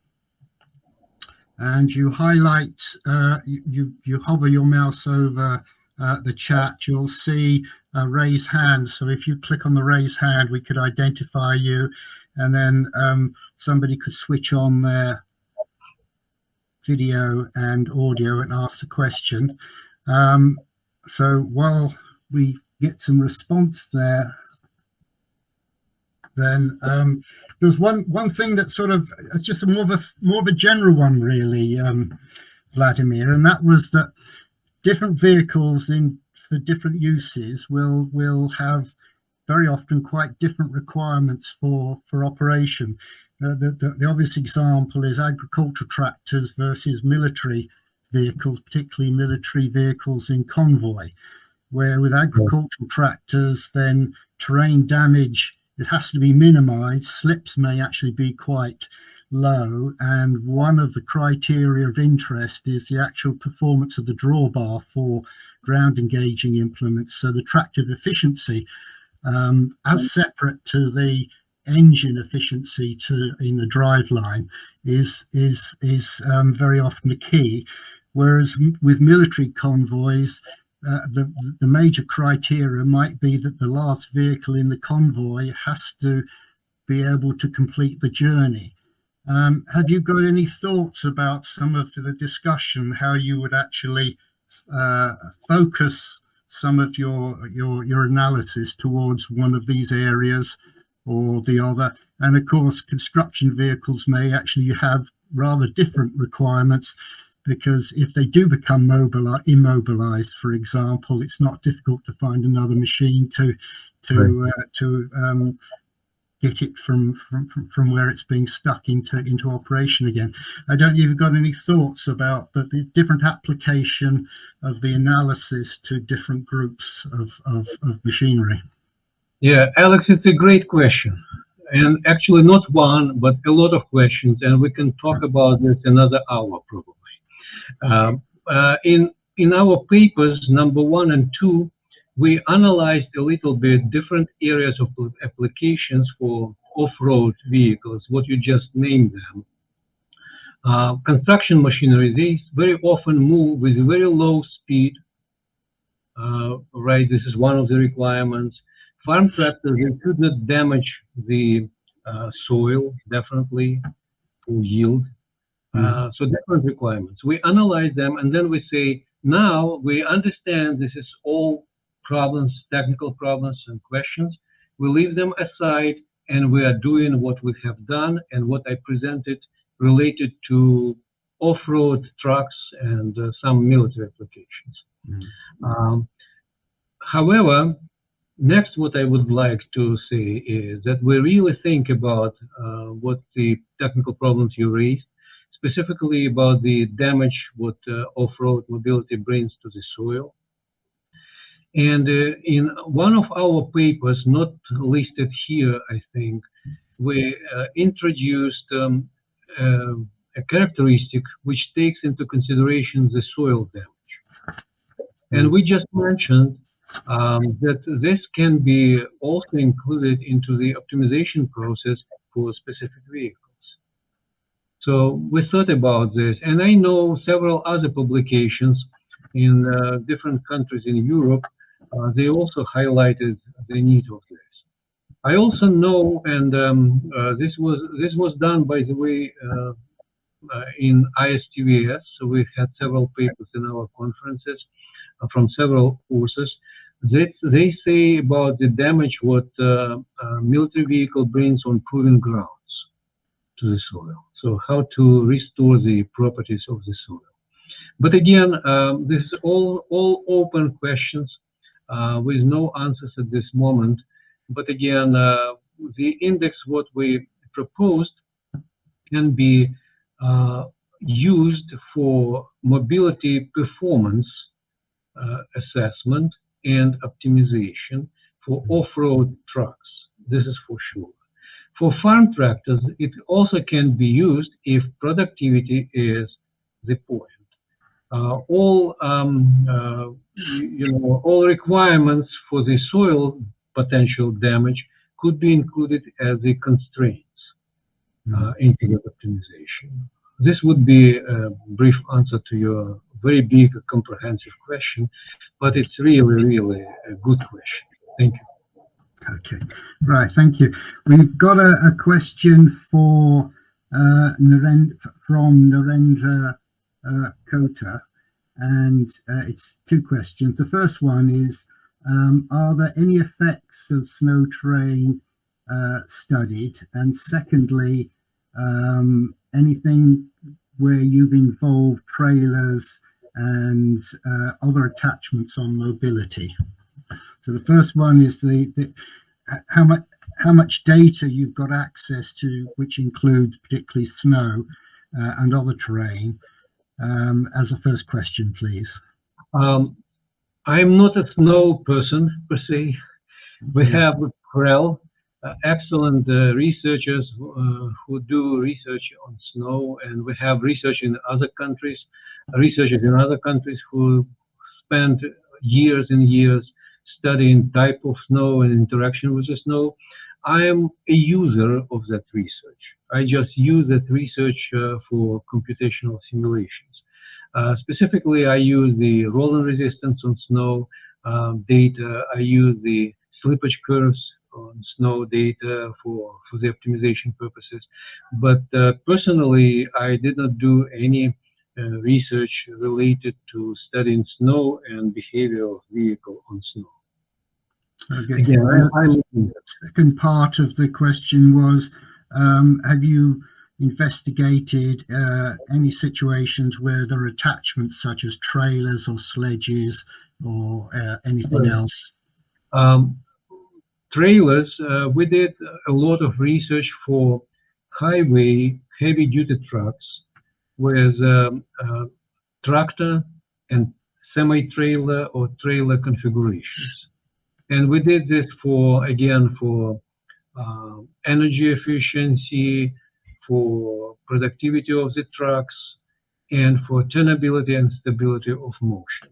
and you highlight, uh, you, you hover your mouse over uh, the chat, you'll see a raise hand. So if you click on the raise hand, we could identify you and then um, somebody could switch on their video and audio and ask the question. Um, so while we get some response there, then um, there's one one thing that sort of it's just a more of a more of a general one really, um, Vladimir, and that was that different vehicles in for different uses will will have very often quite different requirements for for operation. Uh, the, the, the obvious example is agricultural tractors versus military vehicles, particularly military vehicles in convoy, where with agricultural tractors, then terrain damage it has to be minimized. Slips may actually be quite low, and one of the criteria of interest is the actual performance of the drawbar for ground engaging implements. So the tractive efficiency, um, as separate to the engine efficiency to in the drive line, is is is um, very often a key. Whereas with military convoys, uh, the, the major criteria might be that the last vehicle in the convoy has to be able to complete the journey. Um, have you got any thoughts about some of the discussion, how you would actually uh, focus some of your, your, your analysis towards one of these areas or the other? And of course, construction vehicles may actually have rather different requirements because if they do become mobile immobilized for example it's not difficult to find another machine to to right. uh, to um, get it from, from from where it's being stuck into into operation again. I don't know if you've got any thoughts about the, the different application of the analysis to different groups of, of, of machinery. Yeah alex it's a great question and actually not one but a lot of questions and we can talk about this another hour probably in, in our papers, number one and two, we analyzed a little bit different areas of applications for off-road vehicles, what you just named them. Uh, construction machinery, they very often move with very low speed, uh, right? This is one of the requirements. Farm tractors, they should not damage the uh, soil, definitely, for yield. Mm-hmm. Uh, so different requirements. We analyze them and then we say, now we understand this is all problems, technical problems and questions. We leave them aside and we are doing what we have done and what I presented related to off-road trucks and uh, some military applications. Mm-hmm. Um, however, next what I would like to say is that we really think about uh, what the technical problems you raised specifically about the damage what uh, off-road mobility brings to the soil. And uh, in one of our papers, not listed here, I think, we uh, introduced um, uh, a characteristic which takes into consideration the soil damage. And we just mentioned um, that this can be also included into the optimization process for specific vehicles. So we thought about this, and I know several other publications in uh, different countries in Europe. Uh, they also highlighted the need of this. I also know, and um, uh, this was this was done by the way uh, uh, in ISTVS. So we had several papers in our conferences uh, from several courses. That they say about the damage what military vehicle brings on proving grounds to the soil. So how to restore the properties of the soil. But again, um, this is all, all open questions uh, with no answers at this moment. But again, uh, the index, what we proposed, can be uh, used for mobility performance uh, assessment and optimization for off-road trucks. This is for sure. For farm tractors, it also can be used if productivity is the point. Uh, all um, uh, you know all requirements for the soil potential damage could be included as the constraints uh, mm-hmm. into the optimization. This would be a brief answer to your very big, comprehensive question, but it's really, really a good question. Thank you. Okay, right, thank you. We've got a, a question for uh, Narend from Narendra uh, Kota, and uh, it's two questions. The first one is, um, are there any effects of snow train uh, studied? And secondly, um, anything where you've involved trailers and uh, other attachments on mobility. So the first one is the, the how much how much data you've got access to, which includes particularly snow uh, and other terrain. Um, as a first question, please. Um, I'm not a snow person per se. We yeah. have CRREL, uh, excellent uh, researchers uh, who do research on snow, and we have research in other countries, researchers in other countries who spend years and years studying type of snow and interaction with the snow. I am a user of that research. I just use that research uh, for computational simulations. Uh, specifically, I use the rolling resistance on snow um, data. I use the slippage curves on snow data for, for the optimization purposes. But uh, personally, I did not do any uh, research related to studying snow and behavior of vehicle on snow. Okay. Again, the second part of the question was, um, have you investigated uh, any situations where there are attachments such as trailers or sledges or uh, anything else? Um, trailers, uh, we did a lot of research for highway heavy duty trucks with um, uh, tractor and semi-trailer or trailer configurations. And we did this for, again, for uh, energy efficiency, for productivity of the trucks, and for turnability and stability of motion.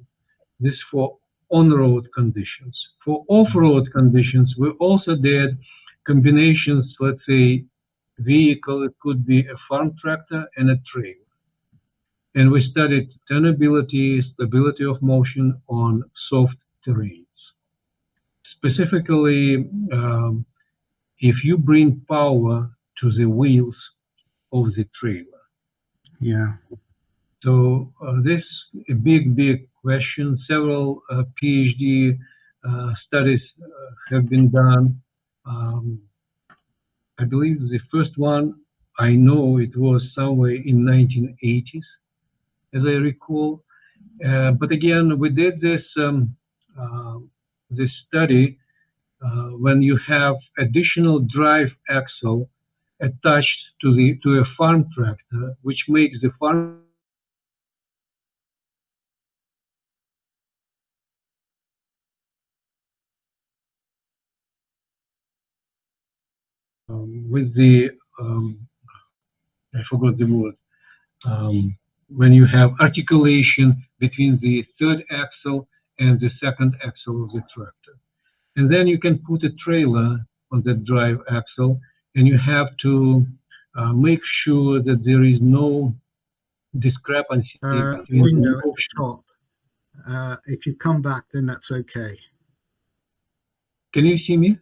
This for on-road conditions. For off-road conditions, we also did combinations, let's say, vehicle, it could be a farm tractor and a trailer. And we studied turnability, stability of motion on soft terrains. Specifically, um, if you bring power to the wheels of the trailer. Yeah. So uh, this a big, big question. Several uh, PhD uh, studies uh, have been done. Um, I believe the first one I know it was somewhere in 1980s, as I recall. Uh, but again, we did this um, uh, this study when you have additional drive axle attached to the to a farm tractor, which makes the farm um, with the um, I forgot the word um, when you have articulation between the third axle and the second axle of the tractor, and then you can put a trailer on that drive axle and you have to uh, make sure that there is no discrepancy. Uh, window at the top. Uh, if you come back, then that's okay. Can you see me?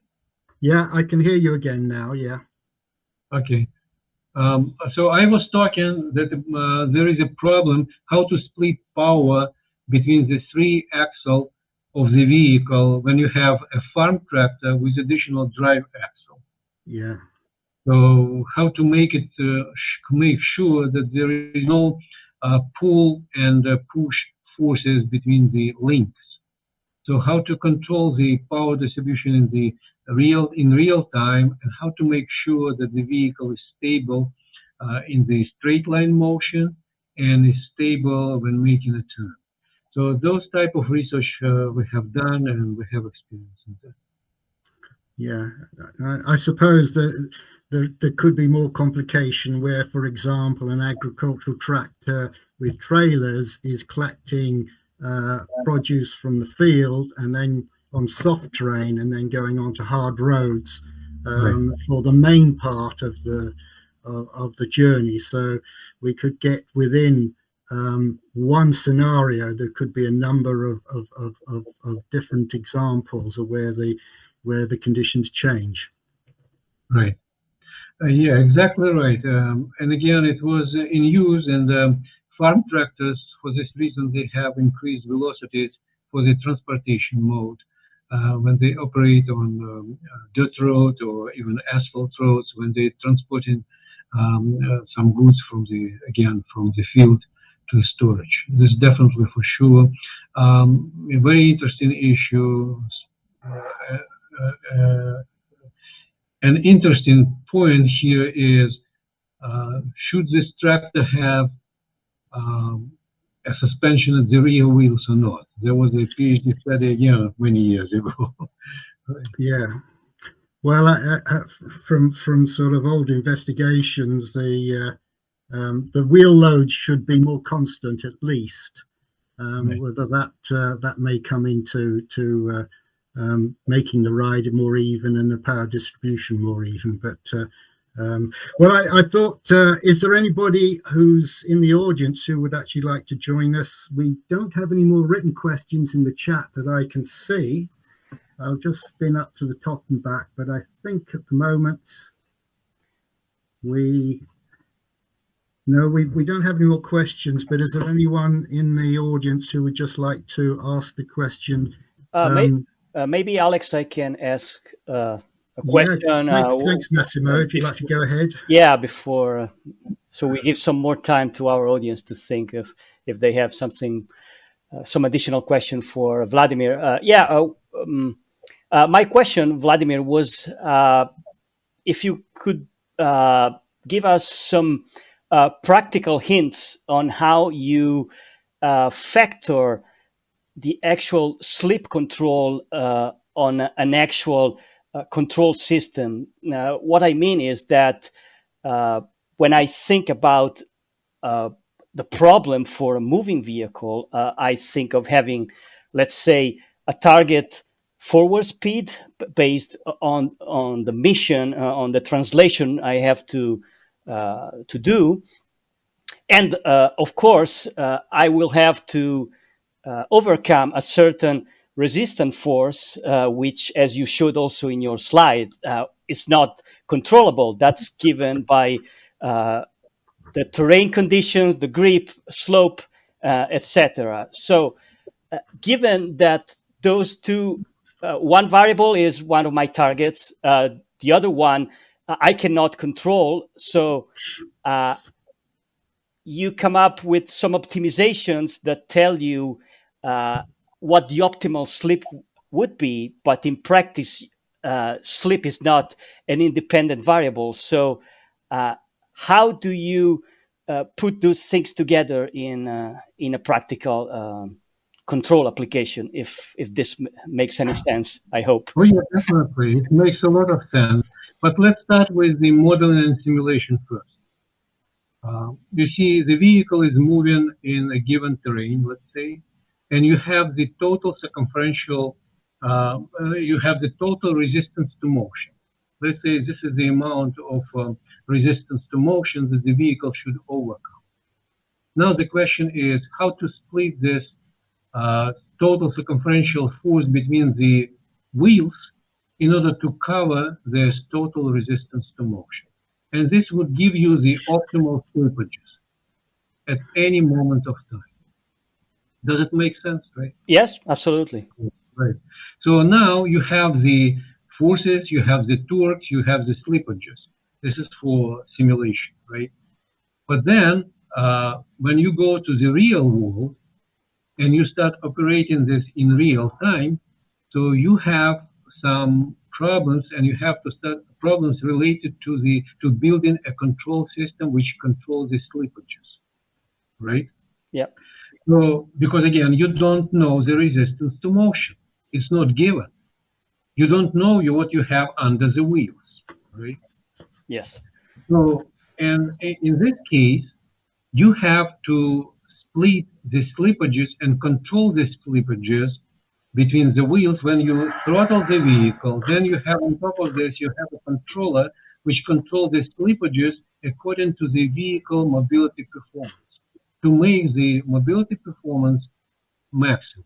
Yeah, I can hear you again now. Yeah. Okay. Um, so I was talking that uh, there is a problem how to split power between the three axle of the vehicle when you have a farm tractor with additional drive axle. Yeah. So how to make it uh, make sure that there is no uh, pull and uh, push forces between the links. So how to control the power distribution in the real in real time, and how to make sure that the vehicle is stable uh, in the straight line motion and is stable when making a turn. So those type of research uh, we have done and we have experience in that. Yeah, I, I suppose that there, there could be more complication where, for example, an agricultural tractor with trailers is collecting uh, produce from the field and then on soft terrain and then going on to hard roads um, right. for the main part of the of, of, the journey. So we could get within um, one scenario. There could be a number of, of, of, of different examples of where the where the conditions change. Right. Uh, yeah, exactly right. Um, and again, it was in use, and um, farm tractors, for this reason, they have increased velocities for the transportation mode. Uh, when they operate on um, uh, dirt road or even asphalt roads, when they're transporting um, uh, some goods from the again from the field to storage. This definitely for sure. Um, a very interesting issue. Uh, uh, uh, an interesting point here is uh, should this tractor have um, a suspension at the rear wheels or not? There was a PhD study again many years ago. yeah. Well, from from sort of old investigations, the uh, um, the wheel load should be more constant at least. Um, right. Whether that uh, that may come into to uh, um, making the ride more even and the power distribution more even, but uh, um, well, I, I thought, uh, is there anybody who's in the audience who would actually like to join us? We don't have any more written questions in the chat that I can see. I'll just spin up to the top and back, but I think at the moment we no, we, we don't have any more questions, but is there anyone in the audience who would just like to ask the question? Uh, um, may, uh, maybe, Alex, I can ask uh, a question. Yeah, thanks, uh, thanks, Massimo. If you'd like to go ahead. Yeah, before, uh, so we give some more time to our audience to think if if they have something, uh, some additional question for Vladimir. Uh, yeah, uh, um, uh, my question, Vladimir, was if you could give us some practical hints on how you factor the actual slip control on an actual uh, control system. Uh, what I mean is that uh, when I think about uh, the problem for a moving vehicle, uh, I think of having, let's say, a target forward speed based on on the mission, on the translation I have to to do, and of course I will have to overcome a certain resistant force, uh, which, as you showed also in your slide, uh, is not controllable. That's given by uh, the terrain conditions, the grip, slope, uh, etc. So, uh, given that those two, uh, one variable is one of my targets, the other one I cannot control. So, you come up with some optimizations that tell you what the optimal slip would be, but in practice, uh, slip is not an independent variable. So, uh, how do you uh, put those things together in uh, in a practical um, control application? If if this makes any sense, I hope. Oh yeah, definitely, it makes a lot of sense. But let's start with the modeling and simulation first. Uh, you see, the vehicle is moving in a given terrain, let's say, and you have the total circumferential, uh, uh, you have the total resistance to motion. Let's say this is the amount of um, resistance to motion that the vehicle should overcome. Now the question is how to split this uh, total circumferential force between the wheels in order to cover this total resistance to motion. And this would give you the optimal slippages at any moment of time. Does it make sense, right? Yes, absolutely. Right. So now you have the forces, you have the torques, you have the slippages. This is for simulation, right? But then uh, when you go to the real world and you start operating this in real time, so you have some problems and you have to start problems related to the to building a control system which controls the slippages, right? yeah So, because again, you don't know the resistance to motion. It's not given. You don't know what you have under the wheels, right? Yes. So, and in this case, you have to split the slippages and control the slippages between the wheels when you throttle the vehicle. Then you have on top of this, you have a controller which controls the slippages according to the vehicle mobility performance to make the mobility performance maximum.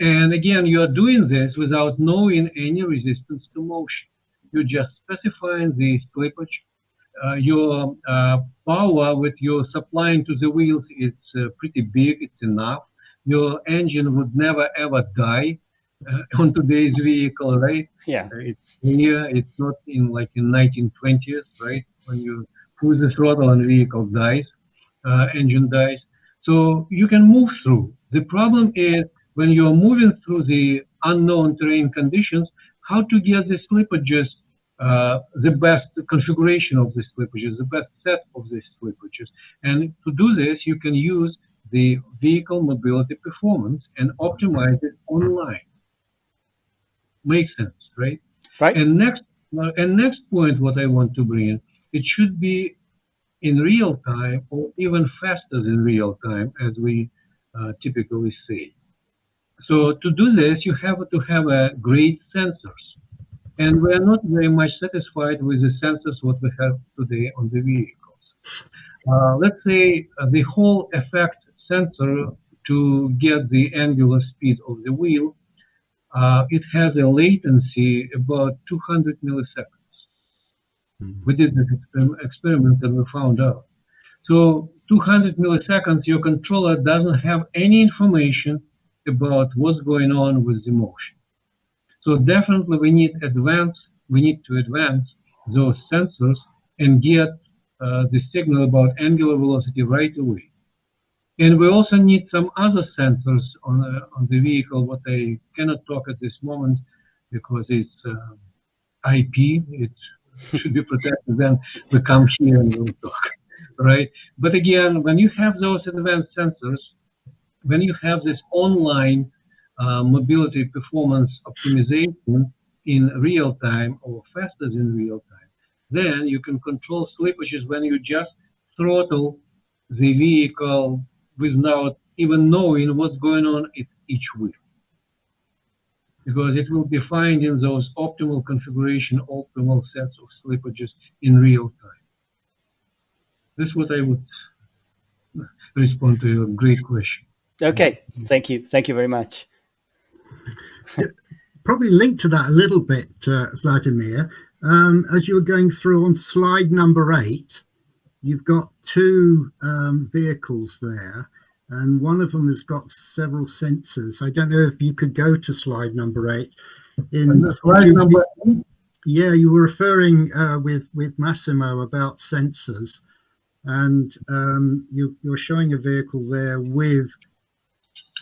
And again, you are doing this without knowing any resistance to motion. You're just specifying the slippage. Uh, your uh, power with your supplying to the wheels is uh, pretty big, it's enough. Your engine would never ever die uh, on today's vehicle, right? Yeah. it's here, it's not in like in 1920s, right? When you push the throttle and vehicle dies. uh, engine dies. So you can move through. The problem is when you're moving through the unknown terrain conditions, how to get the slippages, uh, the best configuration of the slippages, the best set of the slippages. And to do this, you can use the vehicle mobility performance and optimize it online. Makes sense, right? Right. And next, uh, and next point, what I want to bring, it should be in real time or even faster than real time, as we uh, typically say. So to do this, you have to have a great sensors. And we are not very much satisfied with the sensors what we have today on the vehicles. Uh, let's say uh, the Hall effect sensor to get the angular speed of the wheel, uh, it has a latency about 200 milliseconds. Mm-hmm. We did this experiment and we found out. So 200 milliseconds, your controller doesn't have any information about what's going on with the motion. So definitely we need advance, we need to advance those sensors and get uh, the signal about angular velocity right away. And we also need some other sensors on, the, on the vehicle, what I cannot talk at this moment because it's uh, IP, it should be protected, then we come here and we'll talk, right? But again, when you have those advanced sensors, when you have this online uh, mobility performance optimization in real time or faster than real time, then you can control slippages when you just throttle the vehicle without even knowing what's going on at each wheel. Because it will be finding those optimal configuration, optimal sets of slippages in real time. This is what I would respond to your great question. Okay, thank you. Thank you very much. Probably linked to that a little bit, uh, Vladimir. Um, as you were going through on slide number eight, you've got two um, vehicles there, and one of them has got several sensors. I don't know if you could go to slide number eight. In slide number eight? Yeah, you were referring uh, with with Massimo about sensors, and um, you, you're showing a vehicle there with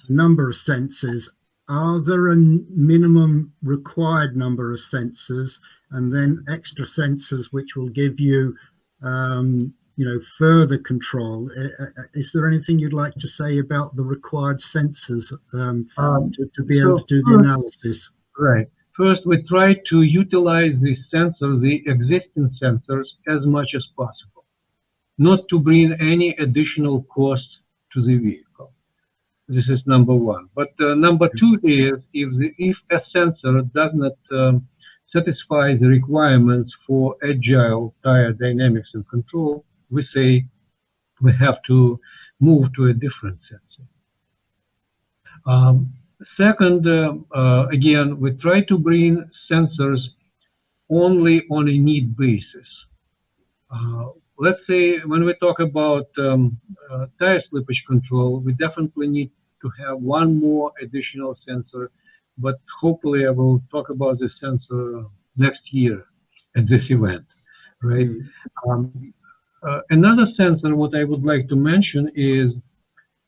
a number of sensors, are there a minimum required number of sensors and then extra sensors which will give you, um, you know, further control? Is there anything you'd like to say about the required sensors um, um, to, to, be able to do the analysis? Right. First, we try to utilize the sensor, the existing sensors, as much as possible, not to bring any additional cost to the vehicle. This is number one. But uh, number two is if, the, if a sensor does not um, satisfy the requirements for agile tire dynamics and control, we say we have to move to a different sensor. Um, second, uh, uh, again, we try to bring sensors only on a need basis. Uh, let's say when we talk about um, uh, tire slippage control, we definitely need to have one more additional sensor, but hopefully I will talk about this sensor next year at this event, right? Mm -hmm. um, another sensor, what I would like to mention is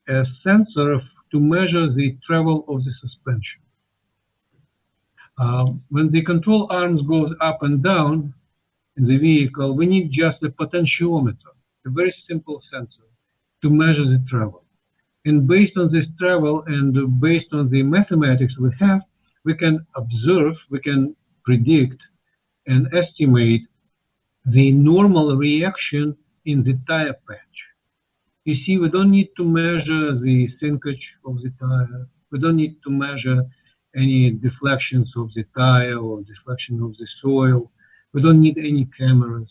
a sensor to measure the travel of the suspension. Um, when the control arms goes up and down in the vehicle, we need just a potentiometer, a very simple sensor to measure the travel. And based on this travel and based on the mathematics we have, we can observe, we can predict and estimate the normal reaction in the tire patch. You see, we don't need to measure the sinkage of the tire. We don't need to measure any deflections of the tire or deflection of the soil. We don't need any cameras.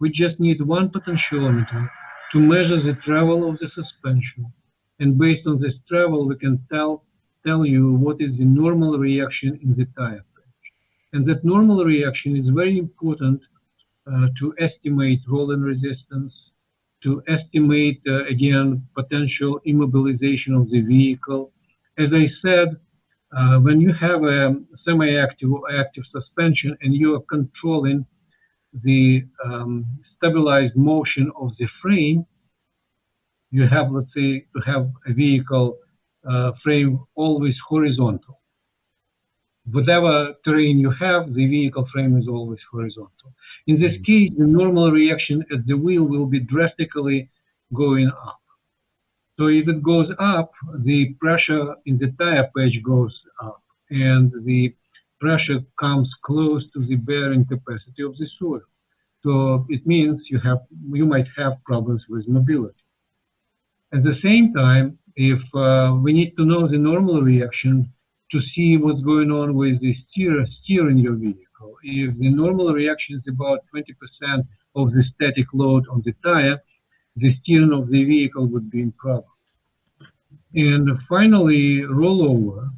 We just need one potentiometer to measure the travel of the suspension and based on this travel, we can tell, tell you what is the normal reaction in the tire patch. And that normal reaction is very important to estimate rolling resistance, to estimate, uh, again, potential immobilization of the vehicle. As I said, uh, when you have a semi-active or active suspension and you are controlling the um, stabilized motion of the frame, you have, let's say, to have a vehicle uh, frame always horizontal. Whatever terrain you have, the vehicle frame is always horizontal. In this case, the normal reaction at the wheel will be drastically going up. So if it goes up, the pressure in the tire patch goes up, and the pressure comes close to the bearing capacity of the soil. So it means you have you might have problems with mobility. At the same time, if uh, we need to know the normal reaction to see what's going on with the steer steering your vehicle. If the normal reaction is about 20% of the static load on the tire, the steering of the vehicle would be in problem. And finally, rollover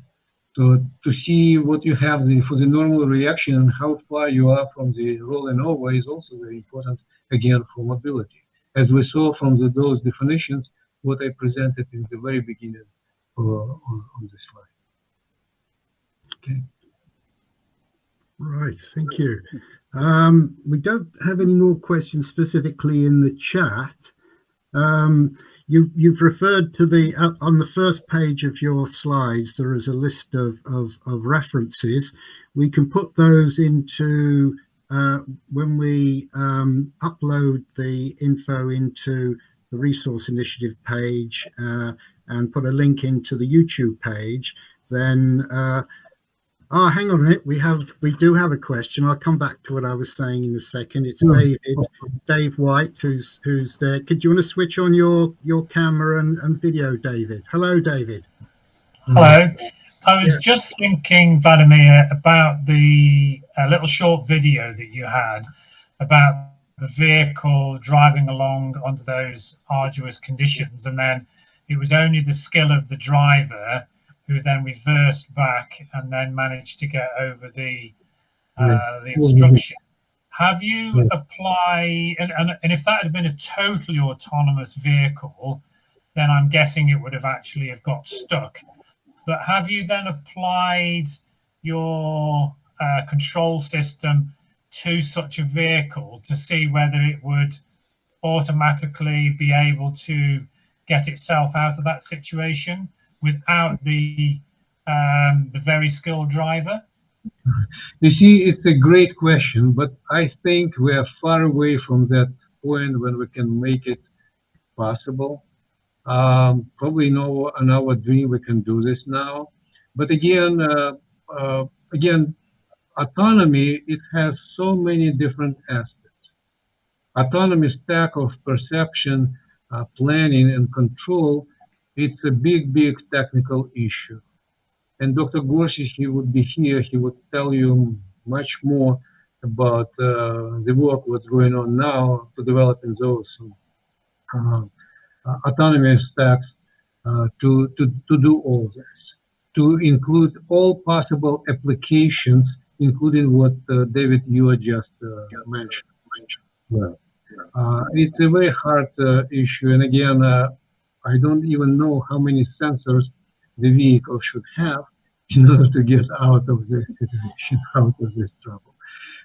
to, to see what you have the, for the normal reaction and how far you are from the rolling over is also very important, again, for mobility. As we saw from the, those definitions, what I presented in the very beginning uh, on, on this slide. Okay. Right, thank you. Um, we don't have any more questions specifically in the chat. Um, you, you've referred to the uh, on the first page of your slides. There is a list of of, of references. We can put those into uh, when we um, upload the info into the resource initiative page uh, and put a link into the YouTube page. Then uh, Oh, hang on a minute. We have we do have a question. I'll come back to what I was saying in a second. It's David, Dave White, who's who's there. Could you want to switch on your your camera and, and video, David? Hello, David. Hello. I was yeah. just thinking, Vladimir, about the uh, little short video that you had about the vehicle driving along under those arduous conditions, and then it was only the skill of the driver who then reversed back and then managed to get over the uh, the obstruction. Have you apply and, and, and if that had been a totally autonomous vehicle, then I'm guessing it would have actually have got stuck. But have you then applied your uh, control system to such a vehicle to see whether it would automatically be able to get itself out of that situation? Without the um, the very skilled driver? You see, it's a great question, but I think we are far away from that point when we can make it possible. Um, probably our, in our dream we can do this now, but again, uh, uh, again, autonomy it has so many different aspects. Autonomy stack of perception, uh, planning, and control it's a big, big technical issue. And Dr. Gorsich, he would be here, he would tell you much more about uh, the work what's going on now to developing those uh, uh, autonomous stacks uh, to, to, to do all this, to include all possible applications, including what uh, David, you just uh, mentioned. Well, it's a very hard issue. And again, I don't even know how many sensors the vehicle should have in order to get out of this situation, out of this trouble.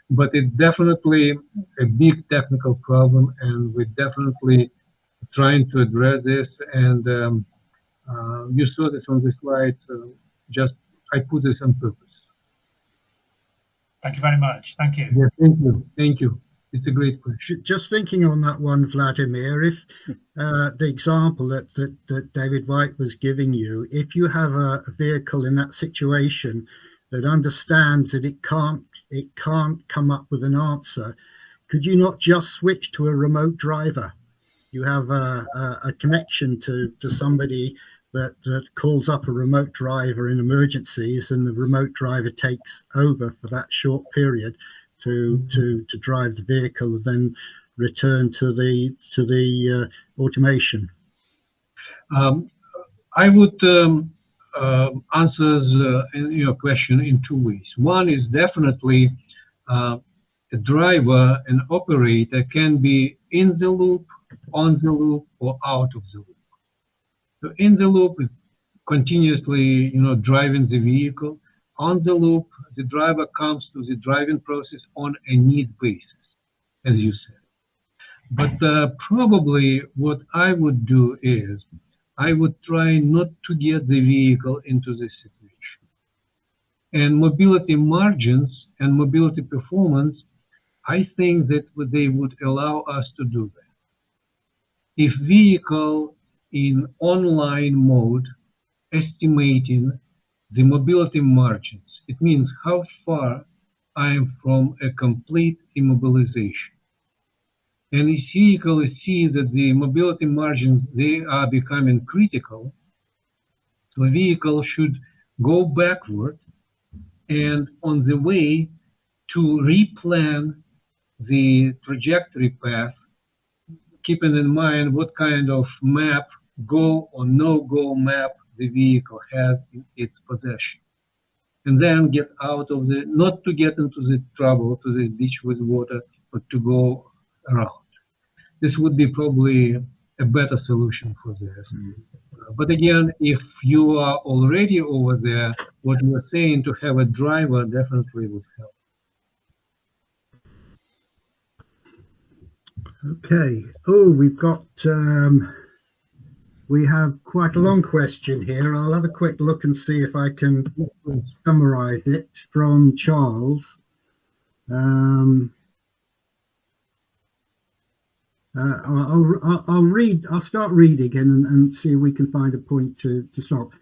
But it's definitely a big technical problem, and we're definitely trying to address this. And um, uh, you saw this on the slide. Uh, just I put this on purpose. Thank you very much. Thank you. Yeah, thank you. Thank you. It's a great question. Just thinking on that one, Vladimir, if uh, the example that, that, that, David White was giving you, if you have a, a, vehicle in that situation that understands that it can't it can't come up with an answer, could you not just switch to a remote driver? You have a, a, a connection to, to somebody that, that calls up a remote driver in emergencies and the remote driver takes over for that short period to to to drive the vehicle, and then return to the to the uh, automation? Um, I would um, uh, answer the, your question in two ways. One is definitely uh, a driver and operator can be in the loop, on the loop, or out of the loop. So in the loop, continuously, you know, driving the vehicle on the loop, the driver comes to the driving process on a need basis, as you said. But uh, probably what I would do is I would try not to get the vehicle into this situation. And mobility margins and mobility performance, I think that they would allow us to do that. If vehicle in online mode estimating the mobility margins, it means how far I am from a complete immobilization. And if vehicle see that the mobility margins, they are becoming critical, the vehicle should go backward and on the way to replan the trajectory path, keeping in mind what kind of map, go or no go map the vehicle has in its possession. And then get out of the, not to get into the trouble, to the ditch with water, but to go around. This would be probably a better solution for this. Mm. But again, if you are already over there, what you are saying to have a driver definitely would help. Okay. Oh, we've got um, we have quite a long question here. I'll have a quick look and see if I can summarize it from Charles. Um, uh, I'll, I'll, I'll, read, I'll start reading and, and see if we can find a point to, to stop.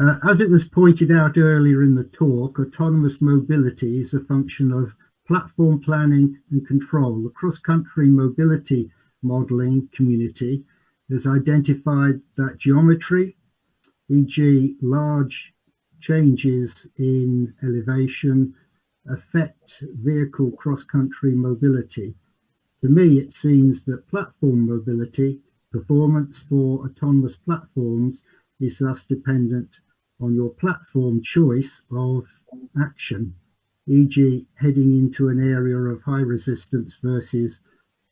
Uh, as it was pointed out earlier in the talk, autonomous mobility is a function of platform planning and control. The cross-country mobility modeling community has identified that geometry, e.g. large changes in elevation, affect vehicle cross-country mobility. To me, it seems that platform mobility, performance for autonomous platforms, is thus dependent on your platform choice of action, e.g. heading into an area of high resistance versus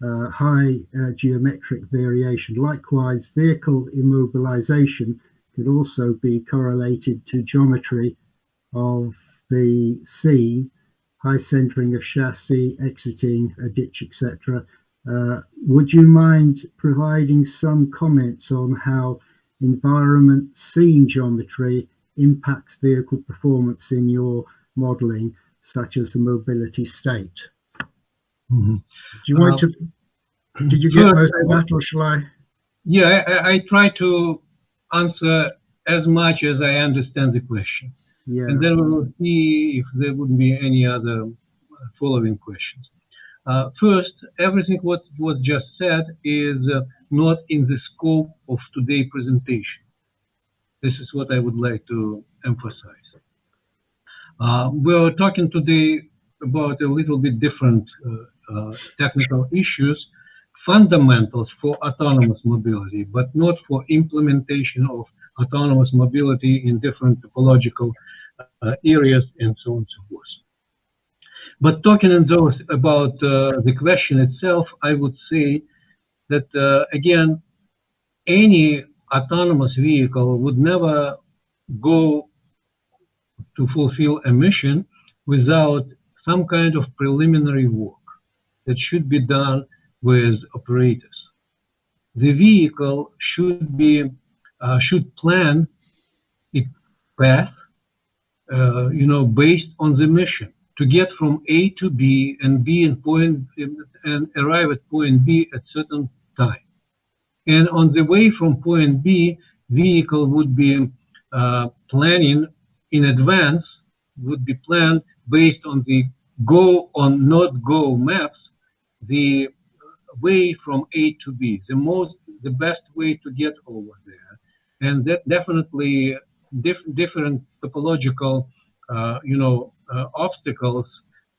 uh, high uh, geometric variation. Likewise, vehicle immobilization could also be correlated to geometry of the scene, high centering of chassis, exiting a ditch, etc. Uh, would you mind providing some comments on how environment scene geometry impacts vehicle performance in your modeling, such as the mobility state? Mm -hmm. Do you want um, to? Did you get most of that, or shall I? Yeah, I, I, try to answer as much as I understand the question, yeah. and then we will see if there would be any other following questions. Uh, first, everything what was just said is uh, not in the scope of today's presentation. This is what I would like to emphasize. Uh, we're talking today about a little bit different uh, uh, technical issues, fundamentals for autonomous mobility, but not for implementation of autonomous mobility in different topological uh, areas and so on and so forth. But talking in those about uh, the question itself, I would say that uh, again, any autonomous vehicle would never go to fulfill a mission without some kind of preliminary work that should be done with operators. The vehicle should be uh, should plan its path, uh, you know, based on the mission to get from A to B and B and point and arrive at point B at certain time. And on the way from point B, vehicle would be uh, planning in advance, would be planned based on the go or not go maps the way from A to B, the most, the best way to get over there, and that definitely diff different topological, uh, you know, uh, obstacles,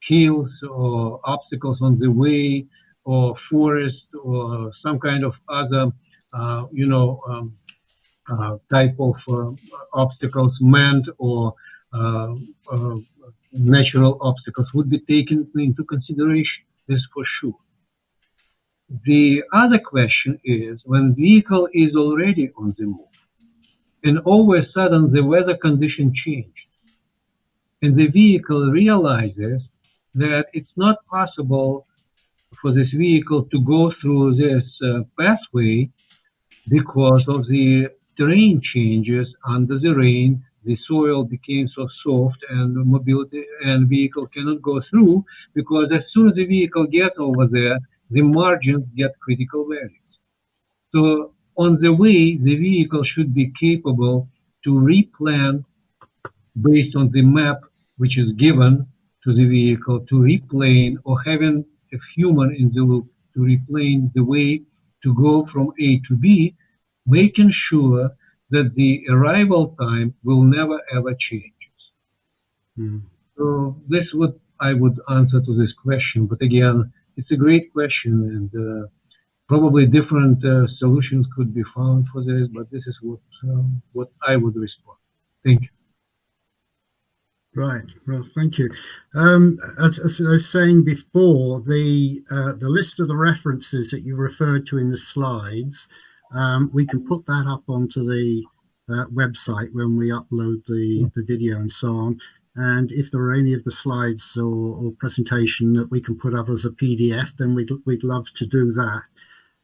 hills or obstacles on the way, or forest, or some kind of other, uh, you know, um, uh, type of uh, obstacles, manned or uh, natural obstacles would be taken into consideration this for sure. The other question is when vehicle is already on the move and all of a sudden the weather condition changed and the vehicle realizes that it's not possible for this vehicle to go through this uh, pathway because of the terrain changes under the rain. The soil became so soft and mobility and vehicle cannot go through because as soon as the vehicle gets over there, the margins get critical values. So on the way, the vehicle should be capable to replan based on the map which is given to the vehicle to replane or having a human in the loop to replane the way to go from A to B, making sure that the arrival time will never ever change. Mm. So this would I would answer to this question. But again, it's a great question, and uh, probably different uh, solutions could be found for this. But this is what um, what I would respond. Thank you. Right. Well, thank you. Um, as, as, I was saying before, the uh, the list of the references that you referred to in the slides, um, we can put that up onto the uh, website when we upload the, the video and so on. And if there are any of the slides or, or presentation that we can put up as a PDF, then we'd, we'd love to do that.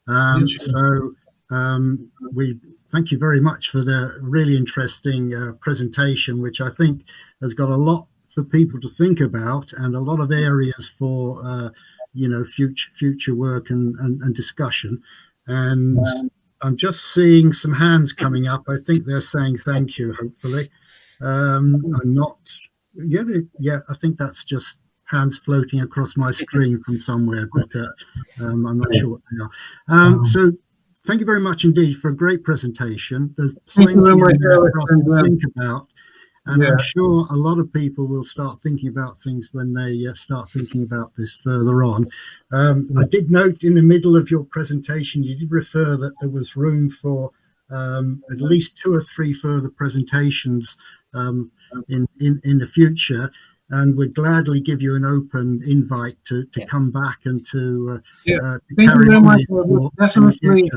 Um, so um, we thank you very much for the really interesting uh, presentation, which I think has got a lot for people to think about and a lot of areas for uh, you know future future work and, and, and discussion. And I'm just seeing some hands coming up. I think they're saying thank you. Hopefully, um, I'm not. Yeah, they, yeah. I think that's just hands floating across my screen from somewhere, but uh, um, I'm not sure what they are. Um, so thank you very much indeed for a great presentation. There's plenty to think about. And yeah. I'm sure a lot of people will start thinking about things when they uh, start thinking about this further on. Um, I did note in the middle of your presentation, you did refer that there was room for um, at least two or three further presentations um, in, in, in the future and we'd gladly give you an open invite to, to yeah. come back and to, uh, yeah. uh, to Thank you very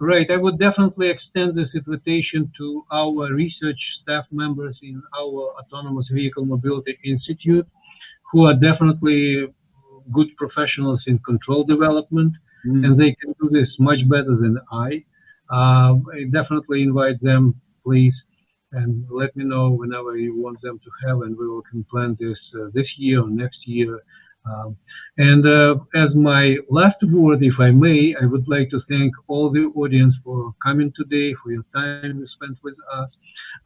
Right. I would definitely extend this invitation to our research staff members in our Autonomous Vehicle Mobility Institute, who are definitely good professionals in control development, mm. and they can do this much better than I. Uh, I definitely invite them, please and let me know whenever you want them to have, and we will can plan this uh, this year or next year. Um, and uh, as my last word, if I may, I would like to thank all the audience for coming today, for your time you spent with us.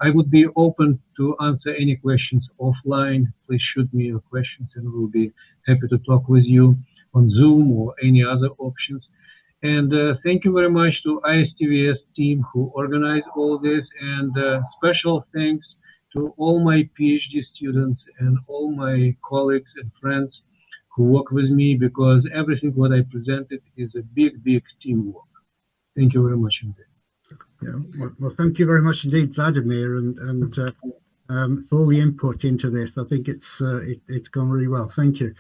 I would be open to answer any questions offline. Please shoot me your questions, and we'll be happy to talk with you on Zoom or any other options. And uh, thank you very much to ISTVS team who organized all this and uh, special thanks to all my PhD students and all my colleagues and friends work with me because everything what I presented is a big, big teamwork. Thank you very much indeed. Yeah, well, well thank you very much indeed, Vladimir, and, and uh, um, for all the input into this. I think it's uh, it, has gone really well. Thank you.